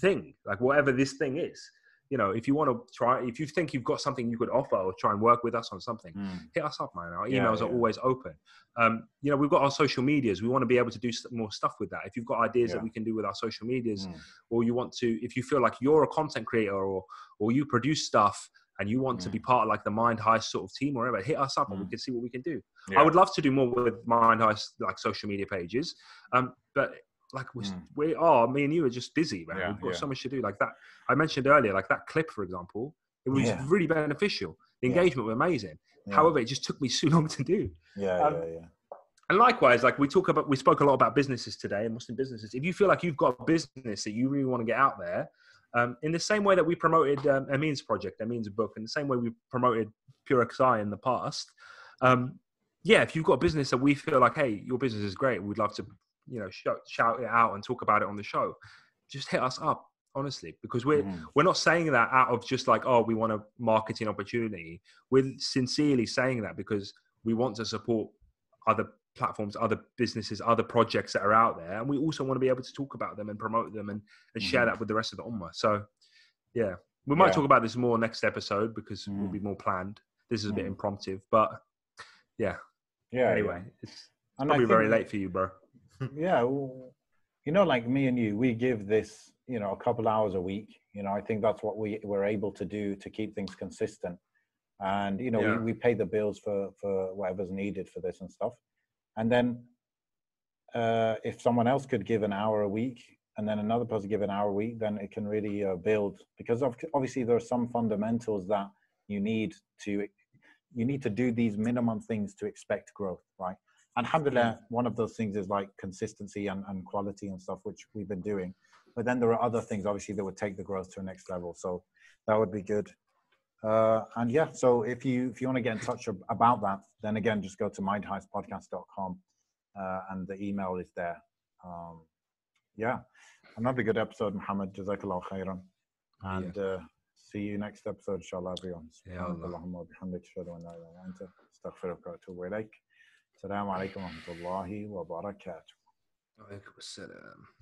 thing, like whatever this thing is, you know, if you want to try, if you think you've got something you could offer or try and work with us on something, mm. hit us up, man. Our emails yeah, yeah. are always open. Um, you know, we've got our social medias. We want to be able to do more stuff with that. If you've got ideas yeah. that we can do with our social medias, mm. or you want to, if you feel like you're a content creator or or you produce stuff and you want mm. to be part of like the Mind Heist sort of team or whatever, hit us up and we mm. can see what we can do. I would love to do more with Mind Heist like social media pages, um, but like we, mm. we are me and you are just busy man. Yeah, we've got yeah. so much to do like that. I mentioned earlier like that clip for example it was yeah. really beneficial. The engagement was amazing. However it just took me so long to do. Yeah um, yeah yeah. and likewise like we talk about we spoke a lot about businesses today and muslim businesses. If you feel like you've got a business that you really want to get out there um, in the same way that we promoted um, Ameen's project, Ameen's book, in the same way we promoted Pure XI in the past, um, yeah, if you've got a business that we feel like, hey, your business is great, we'd love to you know shout, shout it out and talk about it on the show just hit us up honestly because we're mm. we're not saying that out of just like oh we want a marketing opportunity we're sincerely saying that because we want to support other platforms other businesses other projects that are out there and we also want to be able to talk about them and promote them and, and mm. share that with the rest of the ummah so yeah we might yeah. talk about this more next episode because mm. we'll be more planned this is a bit mm. impromptu but yeah yeah anyway yeah. it's and probably very late for you bro yeah, well, you know, like me and you, we give this, you know, a couple hours a week. You know, I think that's what we we're able to do to keep things consistent. And you know, yeah. we, we pay the bills for for whatever's needed for this and stuff. And then, uh, if someone else could give an hour a week, and then another person give an hour a week, then it can really uh, build. Because obviously, there are some fundamentals that you need to you need to do these minimum things to expect growth, right? Alhamdulillah one of those things is like consistency and, and quality and stuff which we've been doing. But then there are other things obviously that would take the growth to a next level. So that would be good. Uh, and yeah so if you if you want to get in touch about that then again just go to mindheistpodcast.com uh, and the email is there. Um, yeah. Another good episode muhammad. Jazakallah khairan. And yeah. uh, see you next episode inshallah everyone السلام عليكم ورحمة الله وبركاته. وعليكم السلام.